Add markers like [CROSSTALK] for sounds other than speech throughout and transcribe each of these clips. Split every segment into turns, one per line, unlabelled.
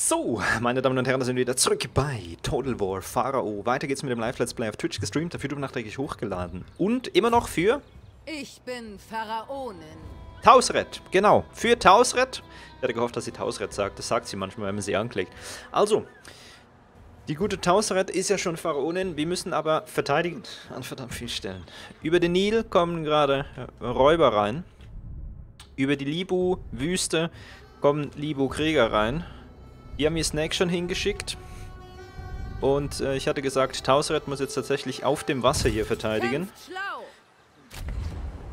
So, meine Damen und Herren, da sind wir wieder zurück bei Total War Pharao. Weiter geht's mit dem Live-Let's Play auf Twitch gestreamt, auf YouTube nachträglich hochgeladen. Und immer noch für...
Ich bin Pharaonin.
Tausret, genau, für Tausret. Ich hatte gehofft, dass sie Tausret sagt, das sagt sie manchmal, wenn man sie anklickt. Also, die gute Tausret ist ja schon Pharaonin, wir müssen aber verteidigen an verdammt vielen Stellen. Über den Nil kommen gerade Räuber rein. Über die Libu-Wüste kommen Libu-Krieger rein. Die haben mir Snake schon hingeschickt. Und äh, ich hatte gesagt, Tausret muss jetzt tatsächlich auf dem Wasser hier verteidigen.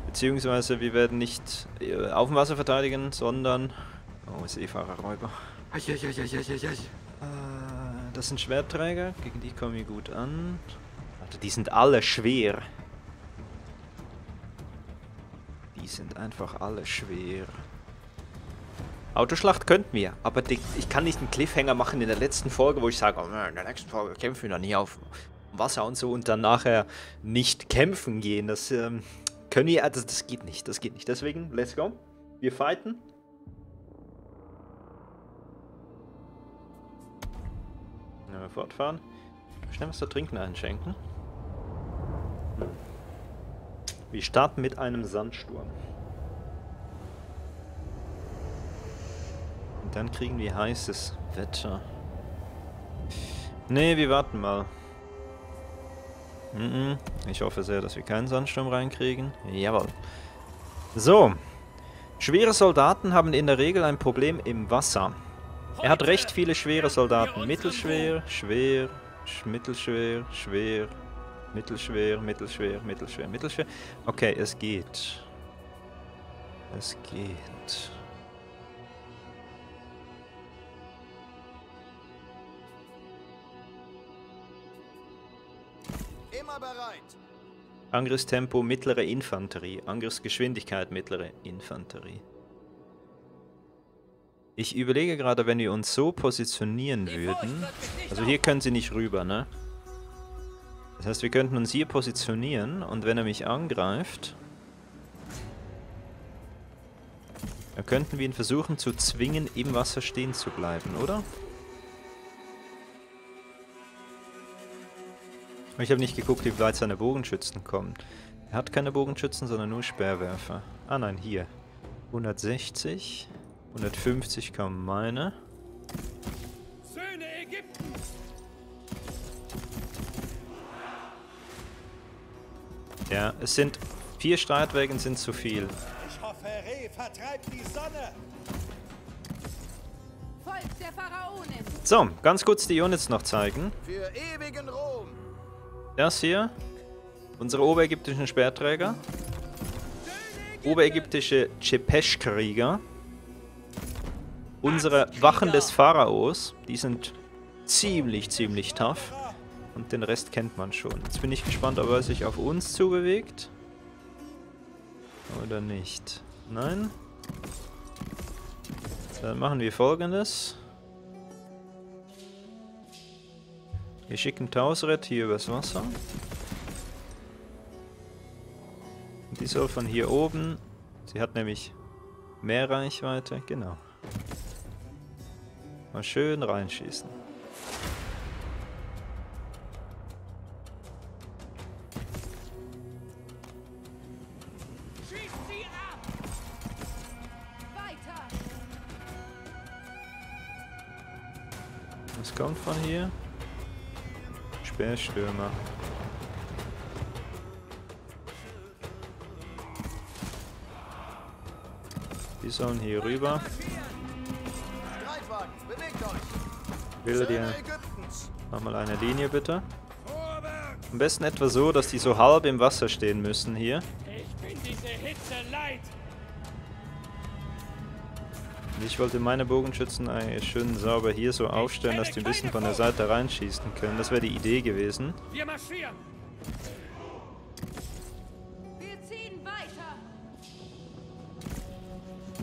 Beziehungsweise wir werden nicht äh, auf dem Wasser verteidigen, sondern... Oh, Seefahrerräuber. Äh, das sind Schwertträger, gegen die kommen wir gut an. Also die sind alle schwer. Die sind einfach alle schwer. Autoschlacht könnten wir, aber die, ich kann nicht einen Cliffhanger machen in der letzten Folge, wo ich sage, oh, in der nächsten Folge kämpfen wir noch nie auf Wasser und so und dann nachher nicht kämpfen gehen. Das ähm, können wir, das, das geht nicht, das geht nicht. Deswegen, let's go. Wir fighten. Ja, fortfahren. Schnell was zu trinken einschenken. Wir starten mit einem Sandsturm. Dann kriegen wir heißes Wetter. Ne, wir warten mal. Ich hoffe sehr, dass wir keinen Sandsturm reinkriegen. Jawohl. So. Schwere Soldaten haben in der Regel ein Problem im Wasser. Er hat recht viele schwere Soldaten. Mittelschwer, schwer, mittelschwer, schwer, mittelschwer, mittelschwer, mittelschwer, mittelschwer. Okay, es geht. Es geht.
Immer bereit.
Angriffstempo mittlere Infanterie. Angriffsgeschwindigkeit mittlere Infanterie. Ich überlege gerade, wenn wir uns so positionieren würden. Also hier können sie nicht rüber, ne? Das heißt, wir könnten uns hier positionieren und wenn er mich angreift, dann könnten wir ihn versuchen zu zwingen, im Wasser stehen zu bleiben, oder? Ich habe nicht geguckt, wie weit seine Bogenschützen kommen. Er hat keine Bogenschützen, sondern nur Speerwerfer. Ah nein, hier. 160. 150 kommen meine. Söhne Ägyptens! Ja, es sind... Vier Streitwägen sind zu viel.
Ich hoffe, Re vertreibt die Sonne!
Volk der Pharaonin!
So, ganz kurz die Units noch zeigen.
Für ewigen Rom!
Das hier, unsere oberägyptischen Speerträger. Oberägyptische Chepesh-Krieger. Unsere Wachen des Pharaos, die sind ziemlich, ziemlich tough. Und den Rest kennt man schon. Jetzt bin ich gespannt, ob er sich auf uns zubewegt. Oder nicht. Nein. Dann machen wir folgendes. Wir schicken Tausret hier übers Wasser. Und die soll von hier oben... Sie hat nämlich mehr Reichweite. Genau. Mal schön reinschießen. Was kommt von hier? Speerstürmer. Die sollen hier rüber. Will dir nochmal eine Linie bitte. Am besten etwa so, dass die so halb im Wasser stehen müssen hier. Ich bin diese Hitze leid. Ich wollte meine Bogenschützen eigentlich schön sauber hier so aufstellen, dass die ein bisschen von der Seite reinschießen können. Das wäre die Idee gewesen. Wir marschieren!
Wir ziehen weiter!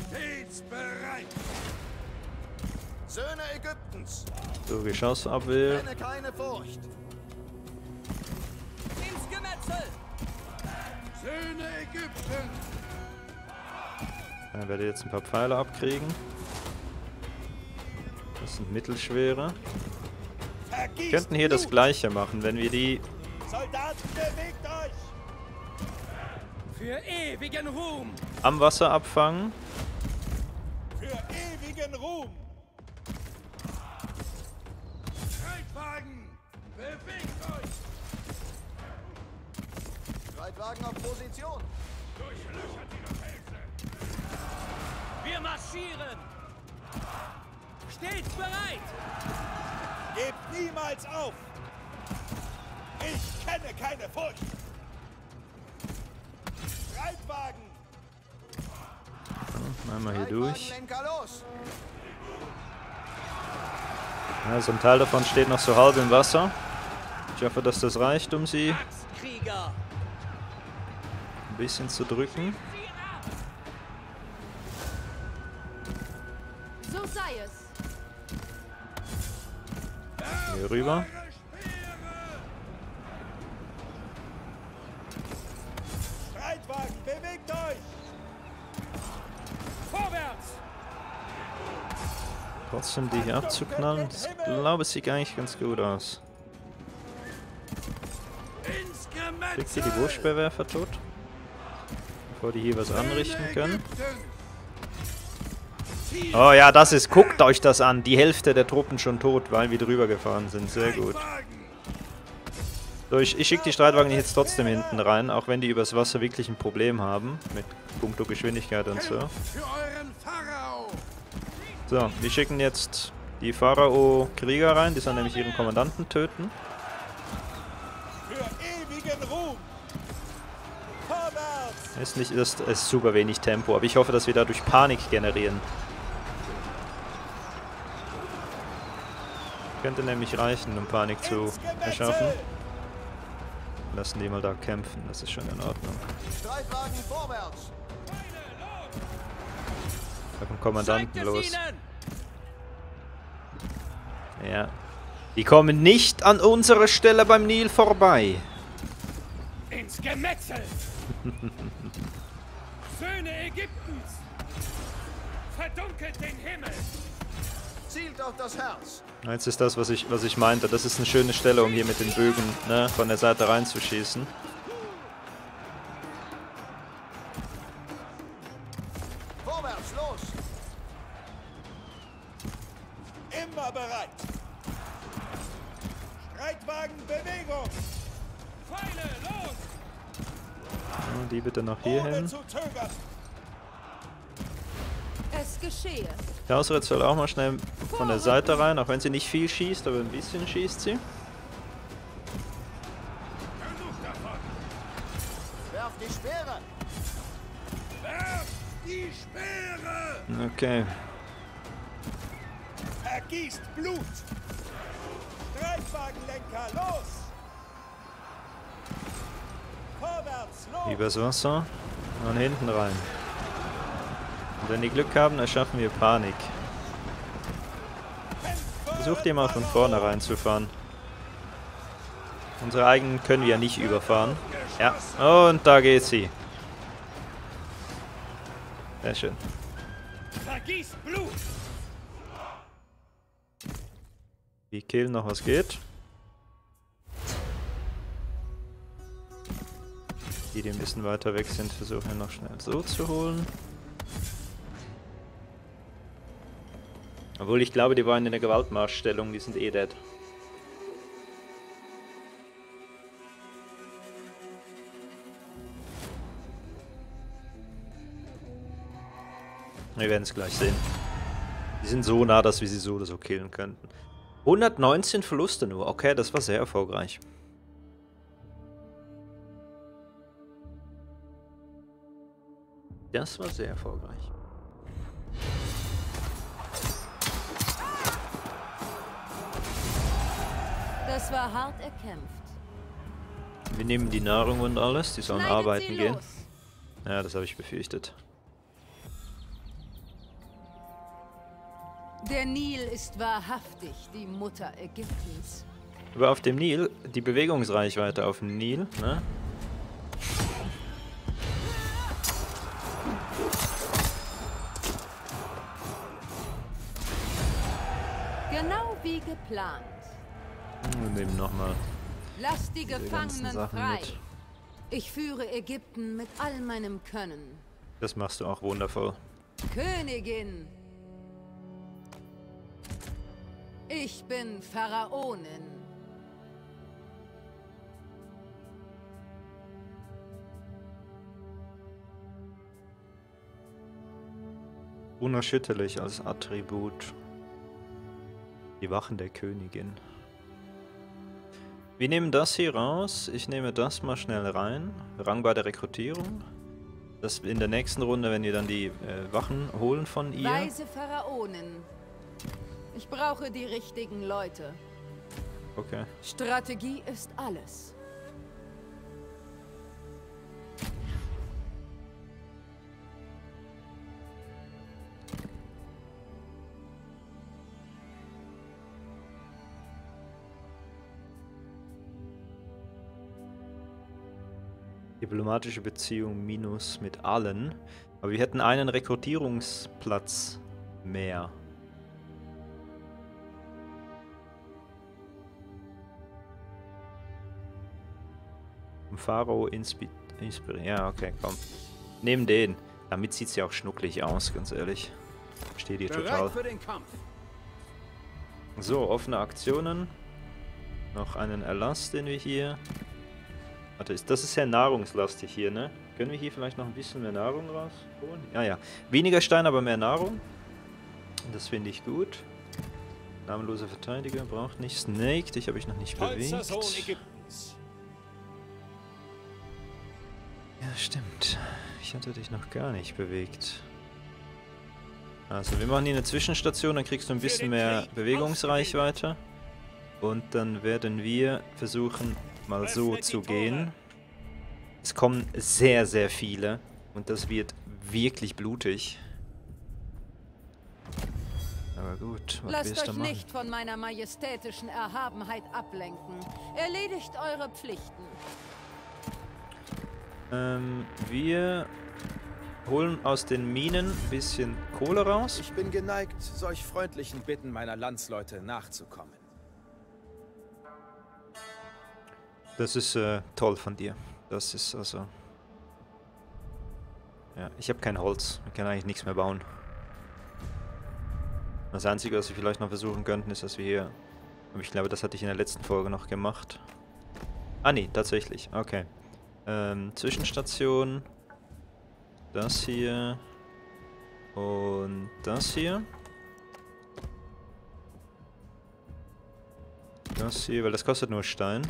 Stets bereit! Söhne Ägyptens!
So, Geschossabwehr.
Kenne keine Furcht!
Ins Gemetzel!
Söhne Ägyptens!
Dann werde ich jetzt ein paar Pfeile abkriegen. Das sind mittelschwere. Wir könnten hier das gleiche machen, wenn wir die...
Soldaten, bewegt euch!
Für ewigen Ruhm!
am Wasser abfangen.
Für ewigen Ruhm! Streitwagen, bewegt euch!
Streitwagen auf Position.
Durchlöchert die Gefäße!
Wir marschieren! Stets bereit!
Gebt niemals auf! Ich kenne keine Furcht! Streitwagen!
Einmal hier durch.
Streitwagenlenker los.
Ja, so ein Teil davon steht noch so halb im Wasser. Ich hoffe, dass das reicht, um sie ein bisschen zu drücken. Hier rüber.
Streitwagen, bewegt euch!
Vorwärts!
Trotzdem die hier abzuknallen. Ich glaube, es sieht eigentlich ganz gut aus. Kriegt sie die! Wurfspeerwerfer tot? Bevor die hier was anrichten können. Oh ja, das ist, guckt euch das an. Die Hälfte der Truppen schon tot, weil wir drüber gefahren sind. Sehr gut. So, ich, ich schicke die Streitwagen jetzt trotzdem hinten rein, auch wenn die übers Wasser wirklich ein Problem haben. Mit puncto Geschwindigkeit und so. So, wir schicken jetzt die Pharao-Krieger rein, die sollen nämlich ihren Kommandanten töten. Nicht, ist, ist super wenig Tempo, aber ich hoffe, dass wir dadurch Panik generieren. Könnte nämlich reichen, um Panik zu erschaffen. Lassen die mal da kämpfen, das ist schon in Ordnung. Den
Zeigt
Kommandanten los. Ja. Die kommen nicht an unserer Stelle beim Nil vorbei.
Ins Gemetzel! [LAUGHS] Söhne Ägyptens! Verdunkelt den Himmel!
Zielt auf das Herz.
Jetzt ist das, was ich, was ich meinte. Das ist eine schöne Stelle, um hier mit den Bögen ne, von der Seite reinzuschießen.
Vorwärts, los.
Immer bereit! Streitwagen, Bewegung!
Pfeile, los!
Ja, die bitte noch hier hin.
Es geschehe.
Der Ausritt soll auch mal schnell von der Seite rein, auch wenn sie nicht viel schießt, aber ein bisschen schießt sie.
Genug davon!
Werft die Speere.
Werft die Speere!
Okay.
Vergießt Blut! Streitwagenlenker, los! Vorwärts, los!
Übers Wasser und hinten rein. Und wenn die Glück haben, erschaffen wir Panik. Versucht ihr mal von vorne reinzufahren. Unsere eigenen können wir ja nicht überfahren. Ja, und da geht sie. Sehr schön.
Vergießt Blut!
Die killen noch was geht. Die, die ein bisschen weiter weg sind, versuchen wir noch schnell so zu holen. Obwohl ich glaube, die waren in der Gewaltmarschstellung, die sind eh dead. Wir werden es gleich sehen. Die sind so nah, dass wir sie so oder so killen könnten. 119 Verluste nur. Okay, das war sehr erfolgreich. Das war sehr erfolgreich.
Das war hart erkämpft.
Wir nehmen die Nahrung und alles. Die sollen
Schneidet
arbeiten
sie
gehen.
los.
Ja, das habe ich befürchtet.
Der Nil ist wahrhaftig die Mutter Ägyptens.
Aber auf dem Nil, die Bewegungsreichweite auf dem Nil, ne?
Genau wie geplant.
Wir nehmen nochmal.
Lass die Gefangenen frei.
mit.
Ich führe Ägypten mit all meinem Können.
Das machst du auch wundervoll.
Königin. Ich bin Pharaonin.
Unerschütterlich als Attribut. Die Wachen der Königin. Wir nehmen das hier raus. Ich nehme das mal schnell rein. Rang bei der Rekrutierung. Das in der nächsten Runde, wenn ihr dann die äh, Wachen holen von ihr.
Weise Pharaonin. Ich brauche die richtigen Leute.
Okay.
Strategie ist alles.
Diplomatische Beziehung minus mit allen. Aber wir hätten einen Rekrutierungsplatz mehr. Vom Pharao inspi inspirieren. Ja, okay, komm. Nehmen den. Damit sieht es ja auch schnucklig aus, ganz ehrlich. Steht hier total.
Bereit für den Kampf.
So, offene Aktionen. Noch einen Erlass, den wir hier... Warte, das ist sehr nahrungslastig hier, ne? Können wir hier vielleicht noch ein bisschen mehr Nahrung rausholen? Ja, ja. Weniger Stein, aber mehr Nahrung. Das finde ich gut. Namenloser Verteidiger braucht nicht. Snake, dich habe ich noch nicht bewegt. Ja, stimmt. Ich hatte dich noch gar nicht bewegt. Also, wir machen hier eine Zwischenstation, dann kriegst du ein bisschen mehr Bewegungsreichweite. Und dann werden wir versuchen, mal so zu gehen. Es kommen sehr, sehr viele. Und das wird wirklich blutig. Aber gut, was
Lasst
willst du
euch
machen?
nicht von meiner majestätischen Erhabenheit ablenken. Erledigt eure Pflichten.
Ähm, wir holen aus den Minen ein bisschen Kohle raus.
Ich bin geneigt, solch freundlichen Bitten meiner Landsleute nachzukommen.
Das ist äh, toll von dir. Das ist also... Ja, ich habe kein Holz. Ich kann eigentlich nichts mehr bauen. Das Einzige, was wir vielleicht noch versuchen könnten, ist, dass wir hier... Aber ich glaube, das hatte ich in der letzten Folge noch gemacht. Ah, nee, tatsächlich. Okay. Ähm, Zwischenstation. Das hier. Und das hier. Das hier, weil das kostet nur Stein.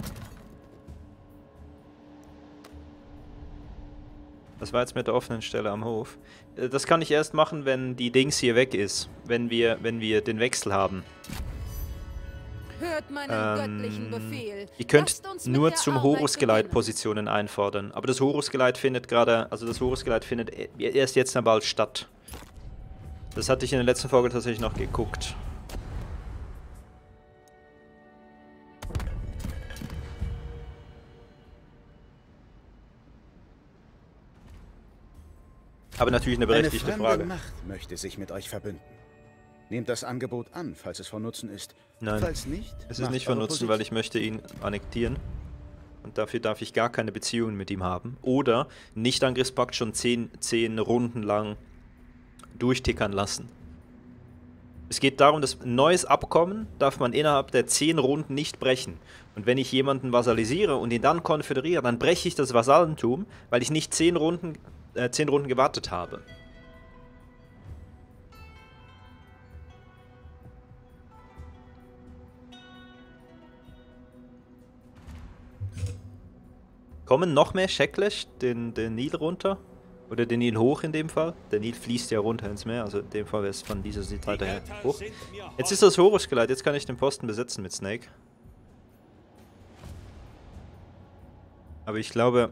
Das war jetzt mit der offenen Stelle am Hof. Äh, Das kann ich erst machen, wenn die Dings hier weg ist. Wenn wir, wenn wir den Wechsel haben.
Hört meinen
Ähm,
göttlichen Befehl.
Ihr könnt nur zum Horusgeleit. Positionen einfordern. Aber das Horusgeleit findet gerade, also das Horusgeleit findet e- erst jetzt bald statt. Das hatte ich in der letzten Folge tatsächlich noch geguckt. Aber natürlich eine
Eine
berechtigte
fremde
Frage.
Macht möchte sich mit euch verbünden. Nehmt das Angebot an, falls es von Nutzen ist.
Nein,
Falls nicht,
Es ist nicht von Nutzen, weil
Position.
ich möchte ihn annektieren. Und dafür darf ich gar keine Beziehungen mit ihm haben. Oder Nicht-Angriffspakt schon zehn, zehn Runden lang durchtickern lassen. Es geht darum, dass ein neues Abkommen darf man innerhalb der zehn Runden nicht brechen. Und wenn ich jemanden vasalisiere und ihn dann konföderiere, dann breche ich das Vasallentum, weil ich nicht zehn Runden, äh, zehn Runden gewartet habe. Kommen noch mehr Sheklesh den, den Nil runter? Oder den Nil hoch in dem Fall? Der Nil fließt ja runter ins Meer, also in dem Fall wäre es von dieser Seite her hoch. Jetzt ist das Horus geleitet, jetzt kann ich den Posten besetzen mit Snake. Aber ich glaube,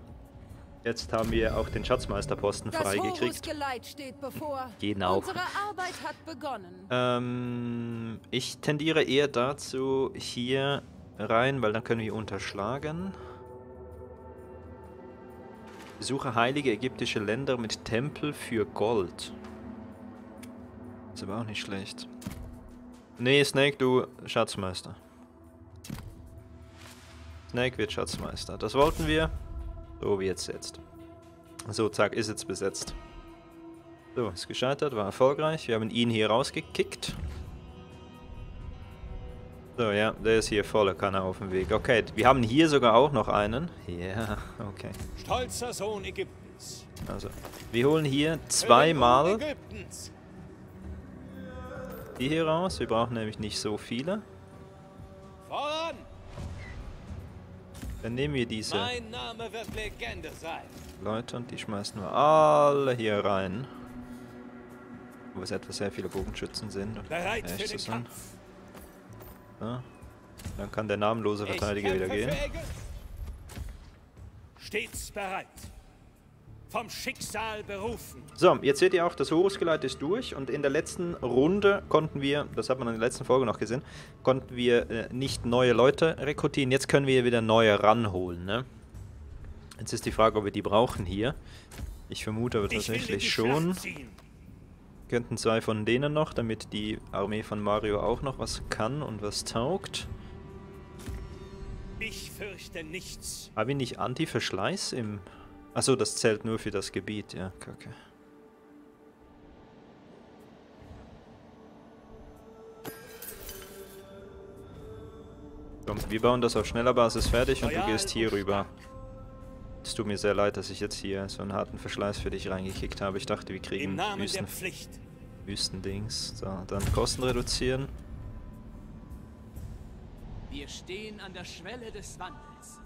jetzt haben wir auch den Schatzmeisterposten freigekriegt. Genau. Ähm, ich tendiere eher dazu, hier rein, weil dann können wir unterschlagen. Besuche heilige ägyptische Länder mit Tempel für Gold. Ist aber auch nicht schlecht. Nee, Snake, du Schatzmeister. Snake wird Schatzmeister. Das wollten wir. So wie jetzt jetzt. So, zack, ist jetzt besetzt. So, ist gescheitert, war erfolgreich. Wir haben ihn hier rausgekickt. So, ja, der ist hier voller Kanne auf dem Weg. Okay, wir haben hier sogar auch noch einen. Ja, okay.
Stolzer Sohn Ägyptens.
Also, wir holen hier zweimal die hier raus. Wir brauchen nämlich nicht so viele.
Voran!
Dann nehmen wir diese. Leute und die schmeißen wir alle hier rein. Wo es etwa sehr viele Bogenschützen sind.
Bereit für
ehrlich zu
den.
So. Dann kann der namenlose Verteidiger wieder gehen.
für. Stets bereit. Vom Schicksal berufen.
So, jetzt seht ihr auch, das Horusgeleit ist durch und in der letzten Runde konnten wir, das hat man in der letzten Folge noch gesehen, konnten wir äh, nicht neue Leute rekrutieren. Jetzt können wir wieder neue ranholen, ne? Jetzt ist die Frage, ob wir die brauchen hier. Ich vermute aber
Ich
tatsächlich schon. Könnten zwei von denen noch, damit die Armee von Mario auch noch was kann und was taugt.
Ich fürchte nichts.
Haben wir nicht Anti-Verschleiß im... Achso, das zählt nur für das Gebiet, ja, kacke. Komm, wir bauen das auf schneller Basis fertig und du gehst hier rüber. Es tut mir sehr leid, dass ich jetzt hier so einen harten Verschleiß für dich reingekickt habe. Ich dachte, wir kriegen Wüsten. Wüstendings. So, dann Kosten reduzieren.
Wir stehen an der Schwelle des Wandels.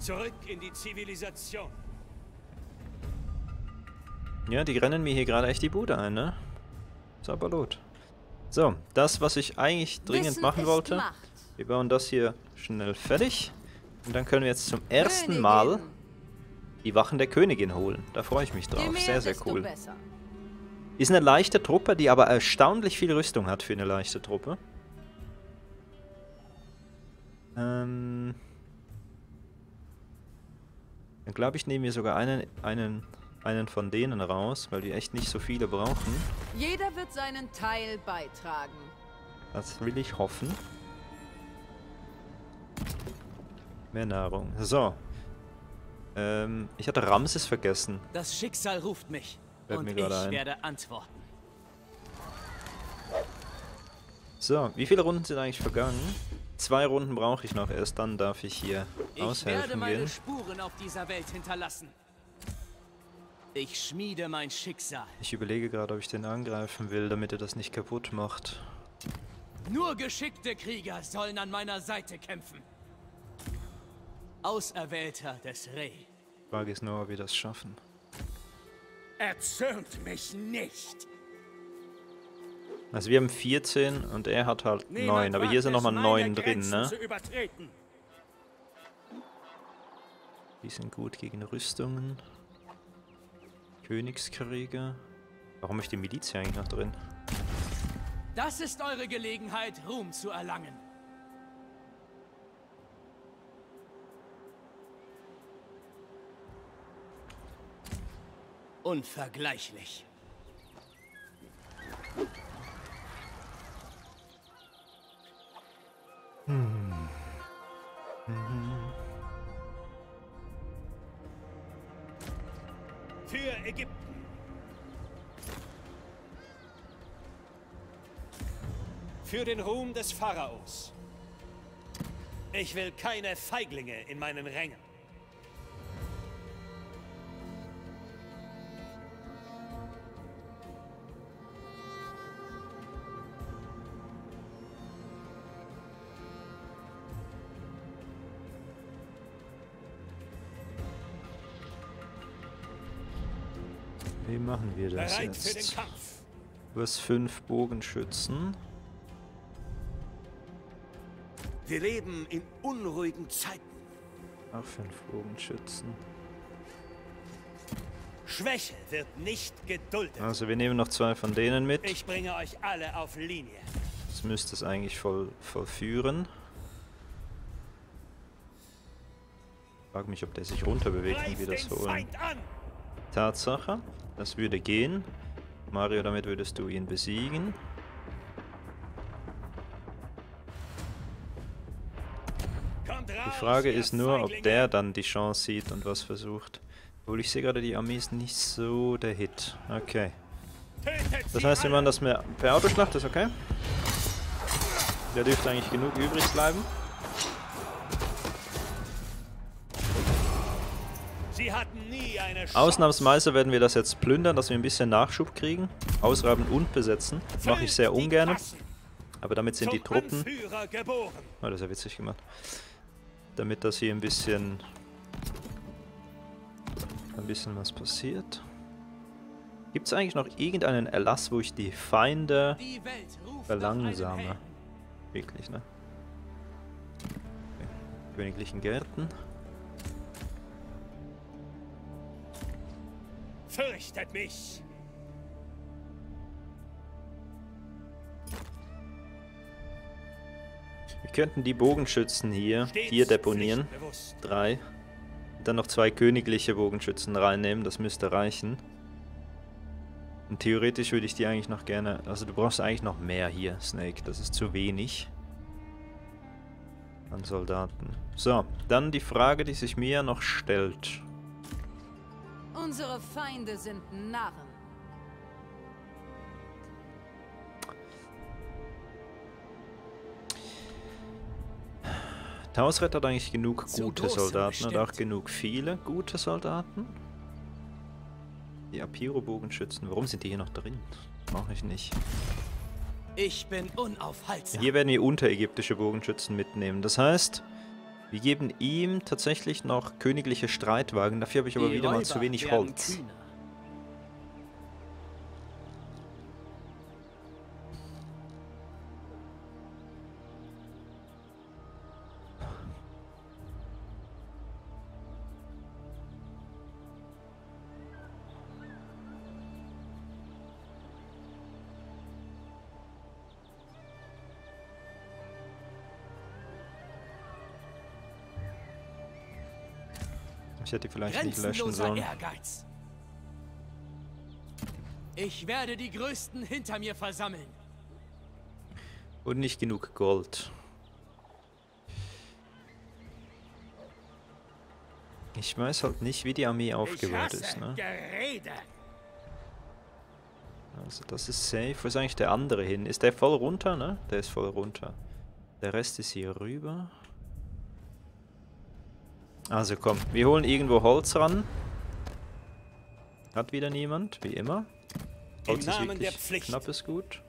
Zurück in die Zivilisation.
Ja, die rennen mir hier gerade echt die Bude ein, ne? Sabalot. So, das, was ich eigentlich dringend
Wissen
machen wollte.
Macht.
Wir bauen das hier schnell fertig. Und dann können wir jetzt zum ersten
Königin.
Mal die Wachen der Königin holen. Da freue ich mich drauf. Sehr, sehr cool. Ist eine leichte Truppe, die aber erstaunlich viel Rüstung hat für eine leichte Truppe. Ähm. Dann glaube ich, nehmen wir sogar einen, einen, einen von denen raus, weil wir echt nicht so viele brauchen.
Jeder wird seinen Teil beitragen.
Das will ich hoffen. Mehr Nahrung. So. Ähm, ich hatte Ramses vergessen.
Das Schicksal ruft mich.
Fällt
und
mir
ich
gerade ein.
werde antworten.
So, wie viele Runden sind eigentlich vergangen? Zwei Runden brauche ich noch, erst dann darf ich hier
Ich werde
aushelfen
meine
gehen.
Spuren auf dieser Welt hinterlassen. Ich schmiede mein Schicksal.
Ich überlege gerade, ob ich den angreifen will, damit er das nicht kaputt macht.
Nur geschickte Krieger sollen an meiner Seite kämpfen. Auserwählter des Reh.
Frage ist nur, ob wir das schaffen.
Erzürnt mich nicht.
Also wir haben 14 und er hat halt
Niemand
9, aber hier sind nochmal
meine
9 drin, ne? Die sind gut gegen Rüstungen. Königskrieger. Warum ist die Miliz hier eigentlich noch drin?
Das ist eure Gelegenheit, Ruhm zu erlangen. Unvergleichlich.
Für den Ruhm des Pharaos. Ich will keine Feiglinge in meinen Rängen.
Wie machen wir das
Bereit für den
jetzt? Hast 5 Bogenschützen.
Wir leben in unruhigen Zeiten.
Auch 5 Bogenschützen.
Schwäche wird nicht geduldet.
Also wir nehmen noch zwei von denen mit.
Ich bringe euch alle auf Linie.
Das müsste es eigentlich voll, vollführen. Frag mich, ob der sich runterbewegt und wir das holen. Tatsache, das würde gehen. Mario, damit würdest du ihn besiegen. Frage ist nur, ob der dann die Chance sieht und was versucht. Obwohl ich sehe gerade, die Armee ist nicht so der Hit. Okay. Das heißt, wir machen das mehr per Autoschlacht, ist okay? Da dürfte eigentlich genug übrig bleiben. Ausnahmsweise werden wir das jetzt plündern, dass wir ein bisschen Nachschub kriegen. Ausraben und besetzen. Mache ich sehr ungern. Aber damit sind die Truppen... Oh, das ist ja witzig gemacht. Damit das hier ein bisschen... Ein bisschen was passiert. Gibt es eigentlich noch irgendeinen Erlass, wo ich die Feinde verlangsame? Wirklich, ne? Okay. Königlichen Gärten.
Fürchtet mich.
Wir könnten die Bogenschützen hier, hier deponieren. Drei. Dann noch zwei königliche Bogenschützen reinnehmen, das müsste reichen. Und theoretisch würde ich die eigentlich noch gerne... Also du brauchst eigentlich noch mehr hier, Snake. Das ist zu wenig. An Soldaten. So, dann die Frage, die sich mir noch stellt.
Unsere Feinde sind Narren.
Tausret hat eigentlich genug gute Soldaten und auch genug viele gute Soldaten. Die Apiro-Bogenschützen, warum sind die hier noch drin? Brauche ich nicht.
Ich bin unaufhaltsam.
Hier werden wir unterägyptische Bogenschützen mitnehmen. Das heißt, wir geben ihm tatsächlich noch königliche Streitwagen. Dafür habe ich aber
Die
wieder mal zu
Räuber
wenig Holz.
kühner.
Ich hätte die vielleicht nicht löschen sollen.
Ehrgeiz. Ich werde die Größten hinter mir versammeln.
Und nicht genug Gold. Ich weiß halt nicht, wie die Armee aufgebaut ist. Ne?
Gerede.
Also das ist safe. Wo ist eigentlich der andere hin? Ist der voll runter, ne? Der ist voll runter. Der Rest ist hier rüber. Also komm, wir holen irgendwo Holz ran. Hat wieder niemand, wie immer.
Im
Holz ist
Namen der
wirklich knappes Gut.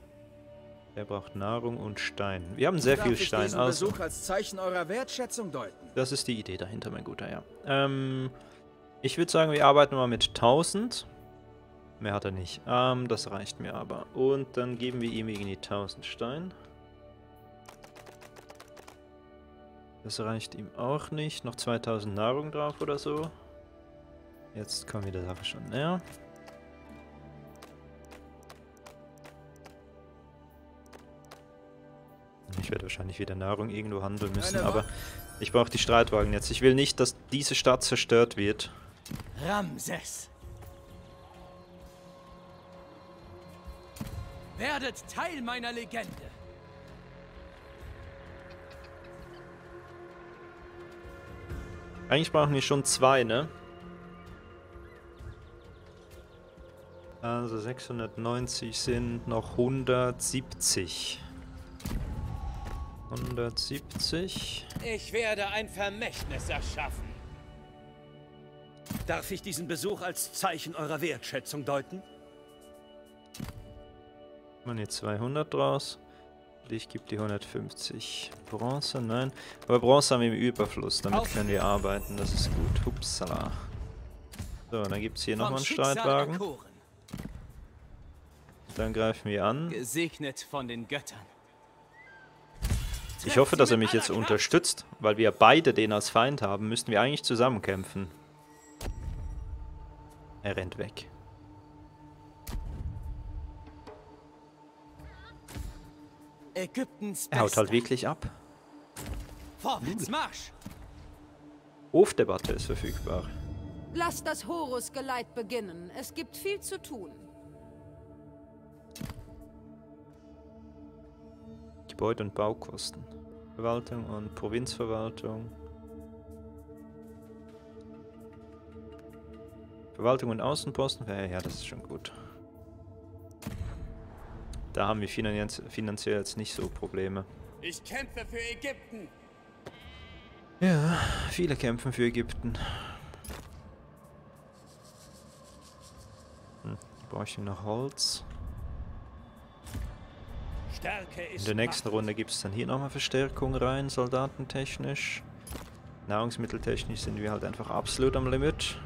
Der braucht Nahrung und Stein. Wir haben sehr
Darf
viel Stein. Also,
Besuch als Zeichen eurer Wertschätzung deuten?
das ist die Idee dahinter, mein Guter, ja. Ähm, ich würde sagen, wir arbeiten mal mit 1000. Mehr hat er nicht. Ähm, das reicht mir aber. Und dann geben wir ihm irgendwie 1000 Stein. Das reicht ihm auch nicht. Noch 2000 Nahrung drauf oder so. Jetzt kommen wir der Sache schon näher. Ich werde wahrscheinlich wieder Nahrung irgendwo handeln müssen, aber ich brauche die Streitwagen jetzt. Ich will nicht, dass diese Stadt zerstört wird.
Ramses. Werdet Teil meiner Legende.
Eigentlich brauchen wir schon zwei, ne? Also 690 sind noch 170. 170.
Ich werde ein Vermächtnis erschaffen. Darf ich diesen Besuch als Zeichen eurer Wertschätzung deuten?
Man hier 200 draus. Ich gebe die 150. Bronze, nein. Aber Bronze haben wir im Überfluss, damit
Auf.
können wir arbeiten, das ist gut. Hupsala. So, dann gibt es hier nochmal einen Streitwagen. Dann greifen wir an.
Gesegnet von den Göttern.
Ich hoffe, dass er mich jetzt unterstützt, weil wir beide den als Feind haben, müssten wir eigentlich zusammen kämpfen. Er rennt weg.
Ägyptens
Er haut halt wirklich ab.
Vorwärts Marsch.
Hofdebatte ist verfügbar.
Lasst das Horus-Geleit beginnen. Es gibt viel zu tun.
Gebäude und Baukosten. Verwaltung und Provinzverwaltung. Verwaltung und Außenposten, ja, ja, das ist schon gut. Da haben wir finanz finanziell jetzt nicht so Probleme.
Ich kämpfe für Ägypten.
Ja, viele kämpfen für Ägypten. Hm, brauche ich noch Holz. In der nächsten. Runde gibt es dann hier nochmal Verstärkung rein, soldatentechnisch. Nahrungsmitteltechnisch sind wir halt einfach absolut am Limit.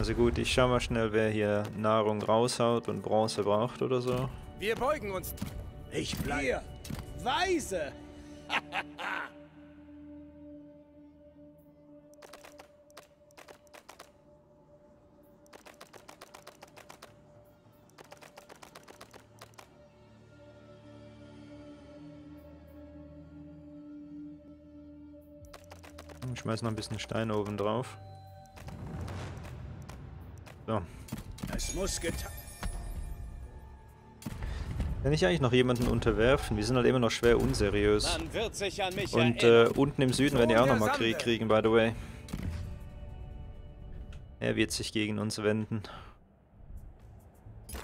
Also gut, ich schau mal schnell, wer hier Nahrung raushaut und Bronze braucht oder so.
Wir beugen uns.
Ich bleibe. Hier. Weise.
Ich schmeiß noch ein bisschen Stein oben drauf. So.
Es muss getan.
Kann ich eigentlich noch jemanden unterwerfen? Wir sind halt immer noch schwer unseriös. Und äh, unten im Süden werden die auch nochmal Krieg kriegen, by the way. Er wird sich gegen uns wenden.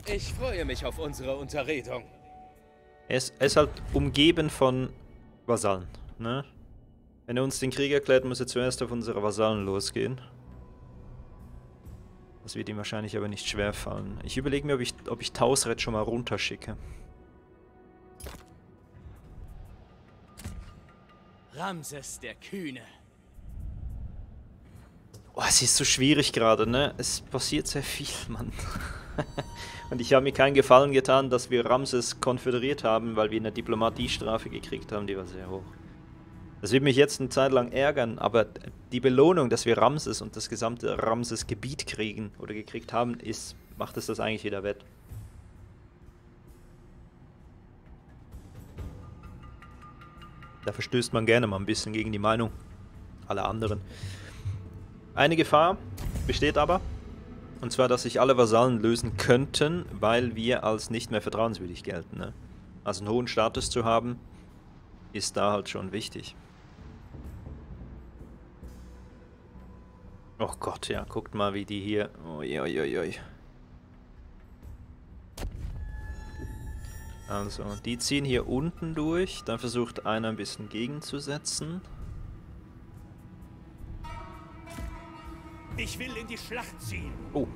Ich freue mich auf unsere Unterredung.
Er ist, er ist halt umgeben von Vasallen, ne? Wenn er uns den Krieg erklärt, muss er zuerst auf unsere Vasallen losgehen. Das wird ihm wahrscheinlich aber nicht schwer fallen. Ich überlege mir, ob ich, ob ich Tausred schon mal runterschicke.
Ramses der Kühne.
Oh, es ist so schwierig gerade, ne? Es passiert sehr viel, Mann. [LAUGHS] Und ich habe mir keinen Gefallen getan, dass wir Ramses konföderiert haben, weil wir eine Diplomatiestrafe gekriegt haben, die war sehr hoch. Das wird mich jetzt eine Zeit lang ärgern, aber die Belohnung, dass wir Ramses und das gesamte Ramses-Gebiet kriegen oder gekriegt haben, ist, macht es das eigentlich wieder wett. Da verstößt man gerne mal ein bisschen gegen die Meinung aller anderen. Eine Gefahr besteht aber, und zwar, dass sich alle Vasallen lösen könnten, weil wir als nicht mehr vertrauenswürdig gelten. Ne? Also einen hohen Status zu haben, ist da halt schon wichtig. Oh Gott, ja, guckt mal, wie die hier... Uiuiui. Also, die ziehen hier unten durch, dann versucht einer ein bisschen gegenzusetzen.
Ich will in die Schlacht ziehen.
Oh.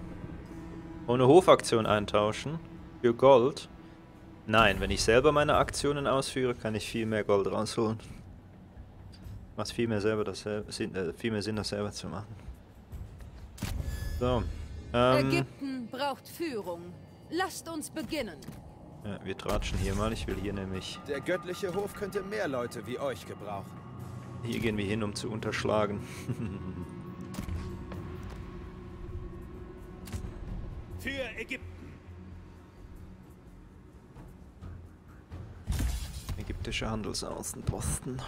Ohne Hofaktion eintauschen. Für Gold. Nein, wenn ich selber meine Aktionen ausführe, kann ich viel mehr Gold rausholen. Macht viel mehr, selber Sinn, äh, viel mehr Sinn, das selber zu machen. So. Ähm,
Ägypten braucht Führung. Lasst uns beginnen.
ja, wir tratschen hier mal. Ich will hier nämlich...
Der göttliche Hof könnte mehr Leute wie euch gebrauchen.
Hier gehen wir hin, um zu unterschlagen. [LAUGHS]
Für Ägypten.
Ägyptische Handelsaußenposten.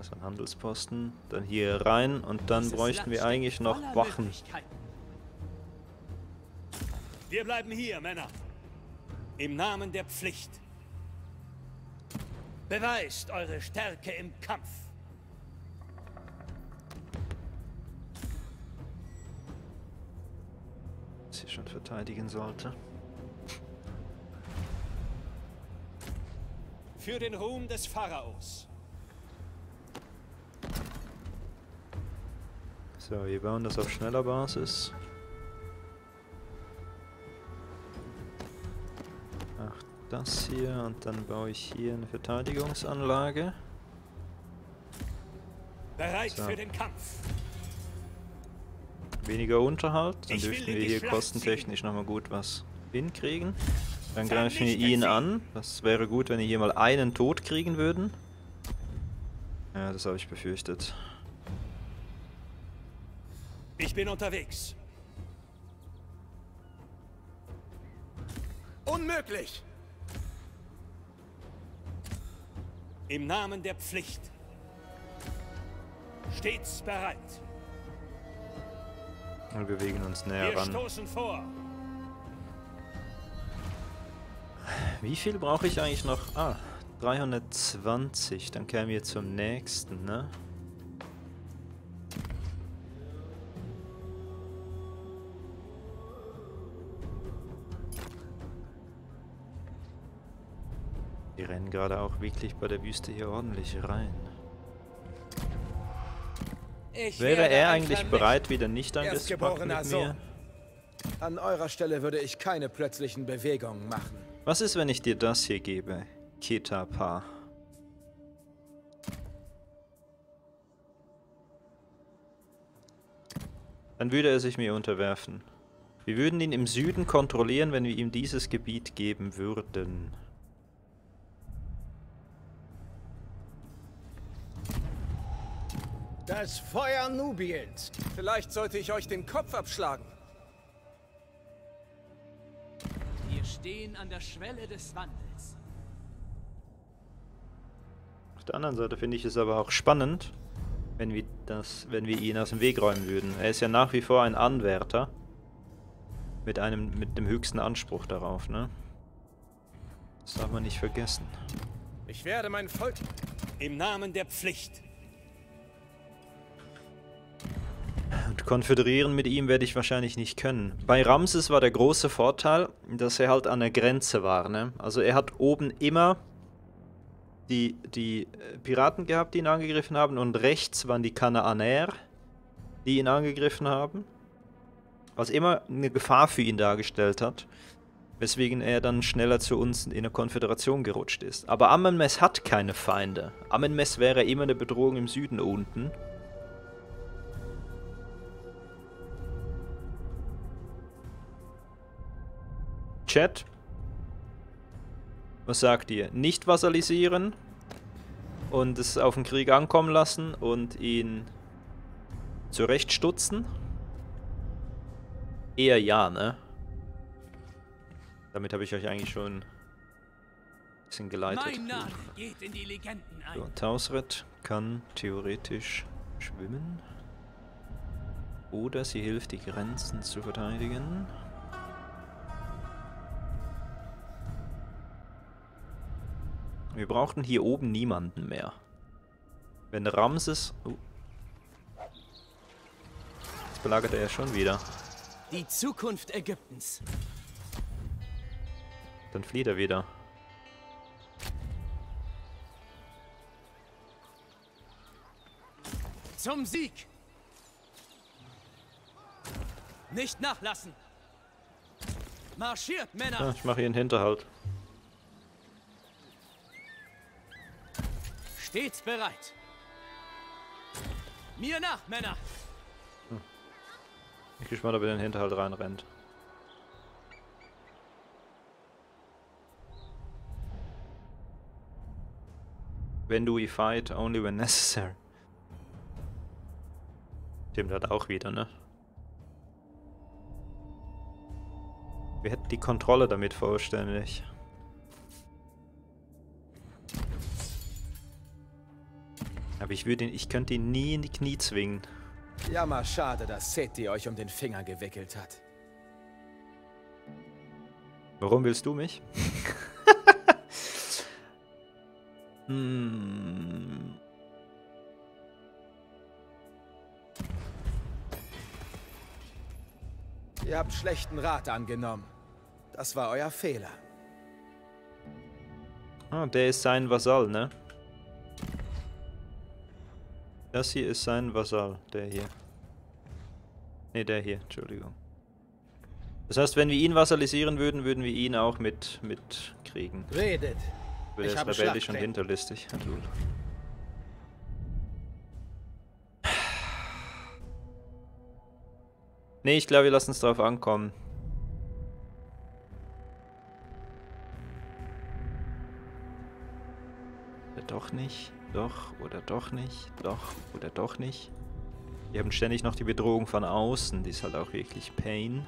Also ein Handelsposten. Dann hier rein und dann bräuchten wir eigentlich noch Wachen.
Wir bleiben hier, Männer. Im Namen der Pflicht. Beweist eure Stärke im Kampf.
Das hier schon verteidigen sollte.
Für den Ruhm des Pharaos.
So, wir bauen das auf schneller Basis. Ach, das hier und dann baue ich hier eine Verteidigungsanlage.
Bereit
So.
für den Kampf.
Weniger Unterhalt, dann
Ich
dürften wir hier
Schlacht
kostentechnisch nochmal gut was hinkriegen. Dann greifen wir ihn an. Das wäre gut, wenn wir hier mal einen Tod kriegen würden. Ja, das habe ich befürchtet.
Ich bin unterwegs.
Unmöglich!
Im Namen der Pflicht. Stets bereit.
Wir bewegen uns näher
Wir
ran.
stoßen vor.
Wie viel brauche ich eigentlich noch? Ah, 320. Dann kämen wir zum nächsten, ne? Rennen gerade auch wirklich bei der Wüste hier ordentlich rein.
Ich
Wäre er eigentlich bereit, wieder nicht angespackt mit mir?
An eurer Stelle würde ich keine plötzlichen Bewegungen machen.
Was ist, wenn ich dir das hier gebe? Ketapa. Dann würde er sich mir unterwerfen. Wir würden ihn im Süden kontrollieren, wenn wir ihm dieses Gebiet geben würden.
Das Feuer Nubiens. Vielleicht sollte ich euch den Kopf abschlagen.
Wir stehen an der Schwelle des Wandels.
Auf der anderen Seite finde ich es aber auch spannend, wenn wir, das, wenn wir ihn aus dem Weg räumen würden. Er ist ja nach wie vor ein Anwärter. Mit, einem, mit dem höchsten Anspruch darauf, ne? Das darf man nicht vergessen.
Ich werde mein Volk.
Im Namen der Pflicht.
Und konföderieren mit ihm werde ich wahrscheinlich nicht können. Bei Ramses war der große Vorteil, dass er halt an der Grenze war. Ne? Also er hat oben immer die, die äh, Piraten gehabt, die ihn angegriffen haben. Und rechts waren die Kanaanäer, die ihn angegriffen haben. Was immer eine Gefahr für ihn dargestellt hat. Weswegen er dann schneller zu uns in der Konföderation gerutscht ist. Aber Amenmes hat keine Feinde. Amenmes wäre immer eine Bedrohung im Süden unten. Chat. Was sagt ihr? Nicht vasalisieren und es auf den Krieg ankommen lassen und ihn zurechtstutzen? Eher ja, ne? Damit habe ich euch eigentlich schon ein bisschen geleitet.
Mein Name geht in die Legenden ein.
So, Tausret kann theoretisch schwimmen. Oder sie hilft, die Grenzen zu verteidigen. Wir brauchten hier oben niemanden mehr. Wenn Ramses... Oh. Jetzt belagert er ja schon wieder.
Die Zukunft Ägyptens.
Dann flieht er wieder.
Zum Sieg! Nicht nachlassen! Marschiert, Männer!
Ja, ich mache hier einen Hinterhalt.
Stets bereit! Mir nach, Männer!
Ich bin gespannt, ob er den Hinterhalt reinrennt. When do we fight? Only when necessary. Stimmt halt auch wieder, ne? Wir hätten die Kontrolle damit vollständig. Aber ich würde ihn, ich könnte ihn nie in die Knie zwingen.
Jammer, schade, dass Seti euch um den Finger gewickelt hat.
Warum willst du mich? [LAUGHS] hm.
Ihr habt schlechten Rat angenommen. Das war euer Fehler.
Ah, der ist sein Vasall, ne? Das hier ist sein Vasall, der hier. Ne, der hier, Entschuldigung. Das heißt, wenn wir ihn vassalisieren würden, würden wir ihn auch mit, mit kriegen.
Redet.
Weil
Ich
er ist
habe
rebellisch und hinterlistig. Lol. Nee, ich glaube, wir lassen es drauf ankommen. Oder doch nicht, doch oder doch nicht, doch oder doch nicht. Wir haben ständig noch die Bedrohung von außen, die ist halt auch wirklich Pain.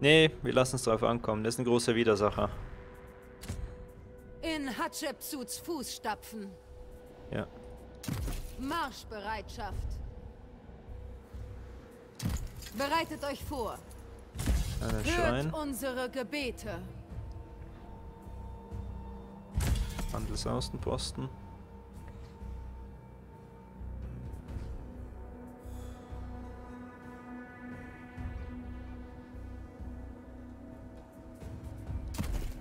Nee, wir lassen es drauf ankommen. Das ist ein großer Widersacher.
In Hatschepsuts Fußstapfen.
Ja.
Marschbereitschaft. Bereitet euch vor.
Einen Schrein.
Hört unsere Gebete.
Handelsaußenposten.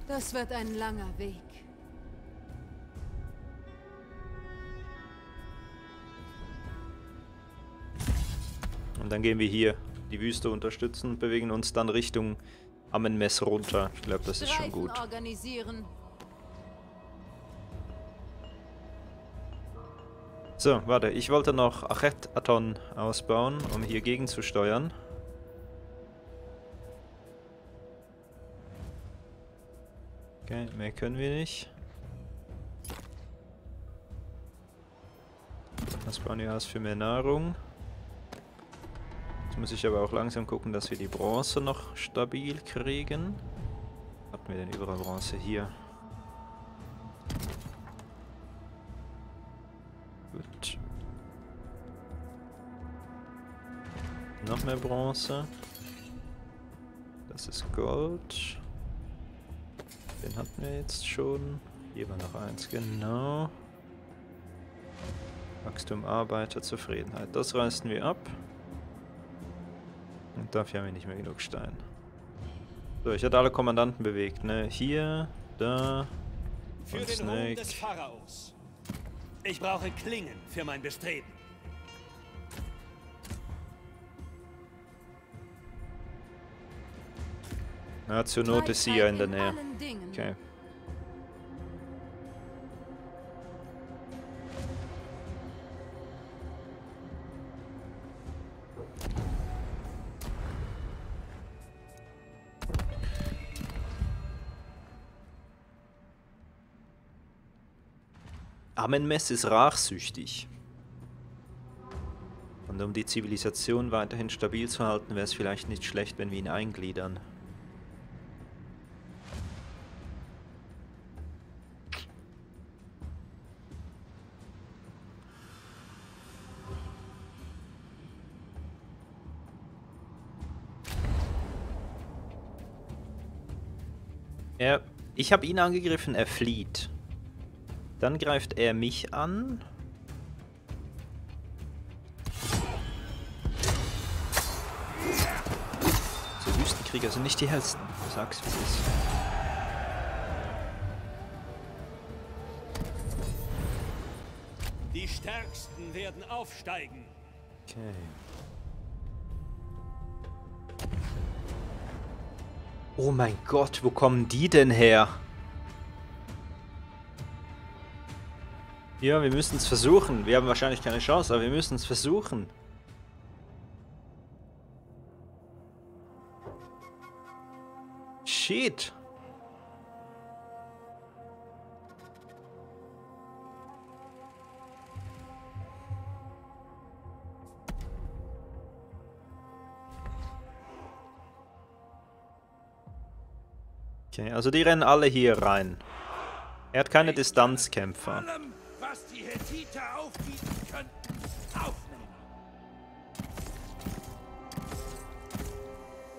Das wird ein langer Weg.
Und dann gehen wir hier die Wüste unterstützen und bewegen uns dann Richtung Ammenmess runter. Ich glaube, das ist schon gut. So, warte, ich wollte noch Achet Aton ausbauen, um hier gegenzusteuern. Okay, mehr können wir nicht. Was bauen wir aus für mehr Nahrung? Jetzt muss ich aber auch langsam gucken, dass wir die Bronze noch stabil kriegen. Hatten wir denn überall Bronze? Hier. Gut. Noch mehr Bronze. Das ist Gold. Den hatten wir jetzt schon. Hier war noch eins, genau. Wachstum, Arbeiter, Zufriedenheit. Das reißen wir ab. Und dafür haben wir nicht mehr genug Stein. So, ich hatte alle Kommandanten bewegt, ne? Hier, da
Für
und
den Ruhm
Snake.
des Pharaos. Ich brauche Klingen für mein Bestreben.
Ja, zur Not ist sie ja in der Nähe. Okay. Amenmess ist rachsüchtig. Und um die Zivilisation weiterhin stabil zu halten, wäre es vielleicht nicht schlecht, wenn wir ihn eingliedern. Er, ich habe ihn angegriffen, er flieht. Dann greift er mich an. So Wüstenkrieger sind nicht die hellsten. Du sagst, wie es ist.
Die Stärksten werden aufsteigen.
Okay. Oh mein Gott, wo kommen die denn her? Ja, wir müssen es versuchen. Wir haben wahrscheinlich keine Chance, aber wir müssen es versuchen. Shit. Okay, also die rennen alle hier rein. Er hat keine Distanzkämpfer.
Hethiter aufbieten könnten, aufnehmen.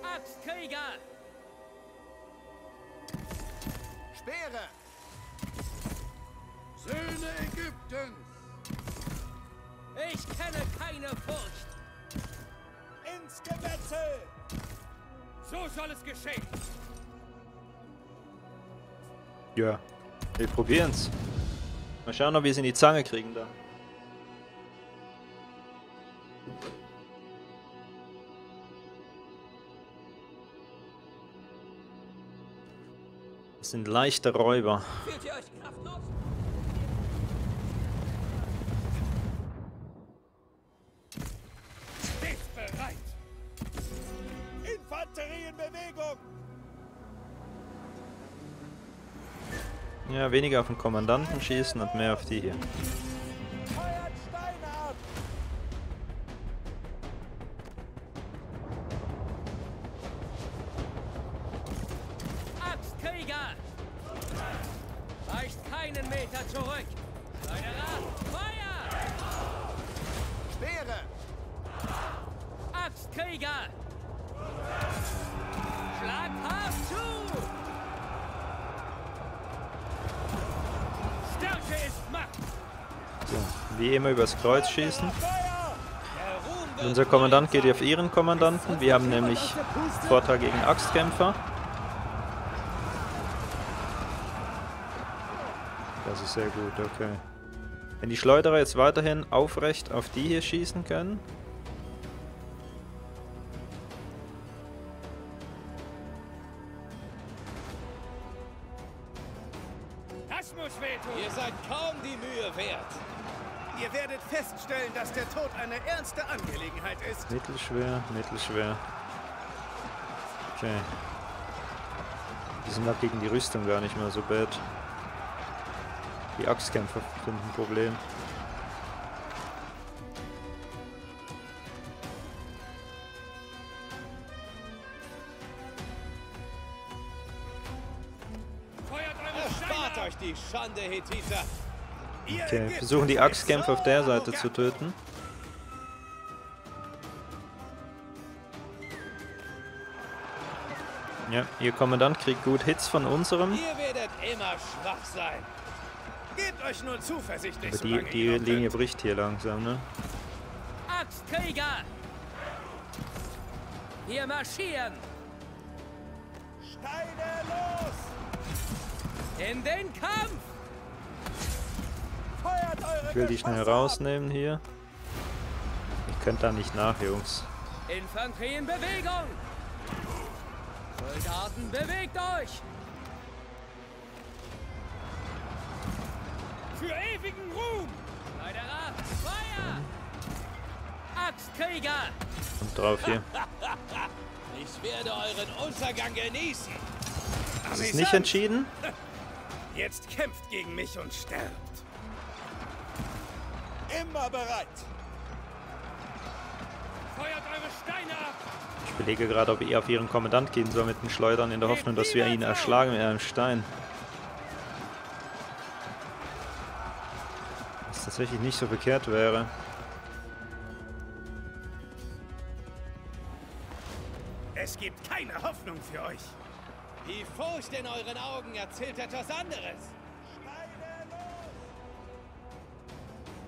Axtkrieger!
Speere!
Söhne Ägyptens,
Ich kenne keine Furcht!
ins Gemetzel!
So soll es geschehen!
Ja, wir probieren's. Mal schauen, ob wir es in die Zange kriegen da. Das sind leichte Räuber.
Fühlt!
Infanterie in Bewegung!
Ja, weniger auf den Kommandanten schießen und mehr auf die hier. Immer übers Kreuz schießen. Unser Kommandant geht auf ihren Kommandanten. Wir haben nämlich Vorteil gegen Axtkämpfer. Das ist sehr gut, okay. Wenn die Schleuderer jetzt weiterhin aufrecht auf die hier schießen können.
Ist.
Mittelschwer. Okay. Die sind auch gegen die Rüstung gar nicht mehr so bad. Die Axtkämpfer sind ein Problem. Okay, versuchen die Axtkämpfer auf der Seite zu töten. Ja, ihr Kommandant kriegt gut Hits von unserem.
Ihr werdet immer schwach sein. Gebt euch nur zuversichtlich,
Aber die, die
ihr
Linie
könnt.
bricht hier langsam, ne?
Axtkrieger! Wir marschieren!
Steine los!
In den Kampf!
Feuert eure
Ich will die schnell rausnehmen hier. Ich könnte da nicht nach, Jungs.
Infanterie in Bewegung! Soldaten, bewegt euch!
Für ewigen Ruhm.
Schleuderer, Feuer! Axtkrieger!
Und drauf hier. [LAUGHS]
Ich werde euren Untergang genießen.
Es ist nicht entschieden. [LAUGHS]
Jetzt kämpft gegen mich und sterbt. Immer bereit.
Feuert eure Steine ab.
Ich überlege gerade, ob ihr auf ihren Kommandant gehen soll mit den Schleudern, in der Hoffnung, dass wir ihn erschlagen mit einem Stein. Was tatsächlich nicht so verkehrt wäre.
Es gibt keine Hoffnung für euch. Die Furcht in euren Augen erzählt etwas anderes.